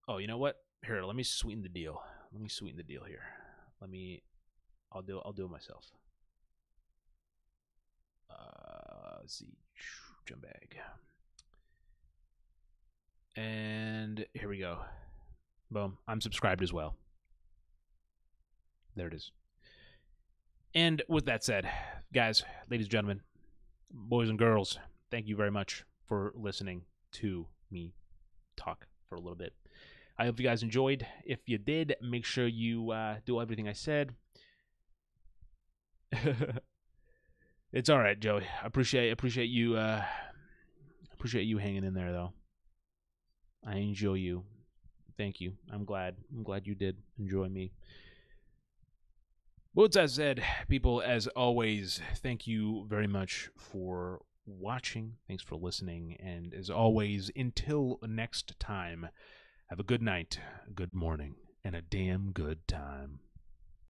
oh, you know what? Here, let me sweeten the deal. Let me sweeten the deal here. Let me. I'll do. I'll do it myself. Uh, let's see. Chumbag. And here we go. Boom. I'm subscribed as well. There it is. And with that said, guys, ladies and gentlemen, boys and girls, thank you very much for listening to me talk for a little bit. I hope you guys enjoyed. If you did, make sure you uh, do everything I said. it's all right, Joey. I appreciate appreciate you uh, appreciate you hanging in there though. I enjoy you. Thank you. I'm glad. I'm glad you did enjoy me. With that said, people, as always, thank you very much for watching. Thanks for listening. And as always, until next time. Have a good night, good morning, and a damn good time.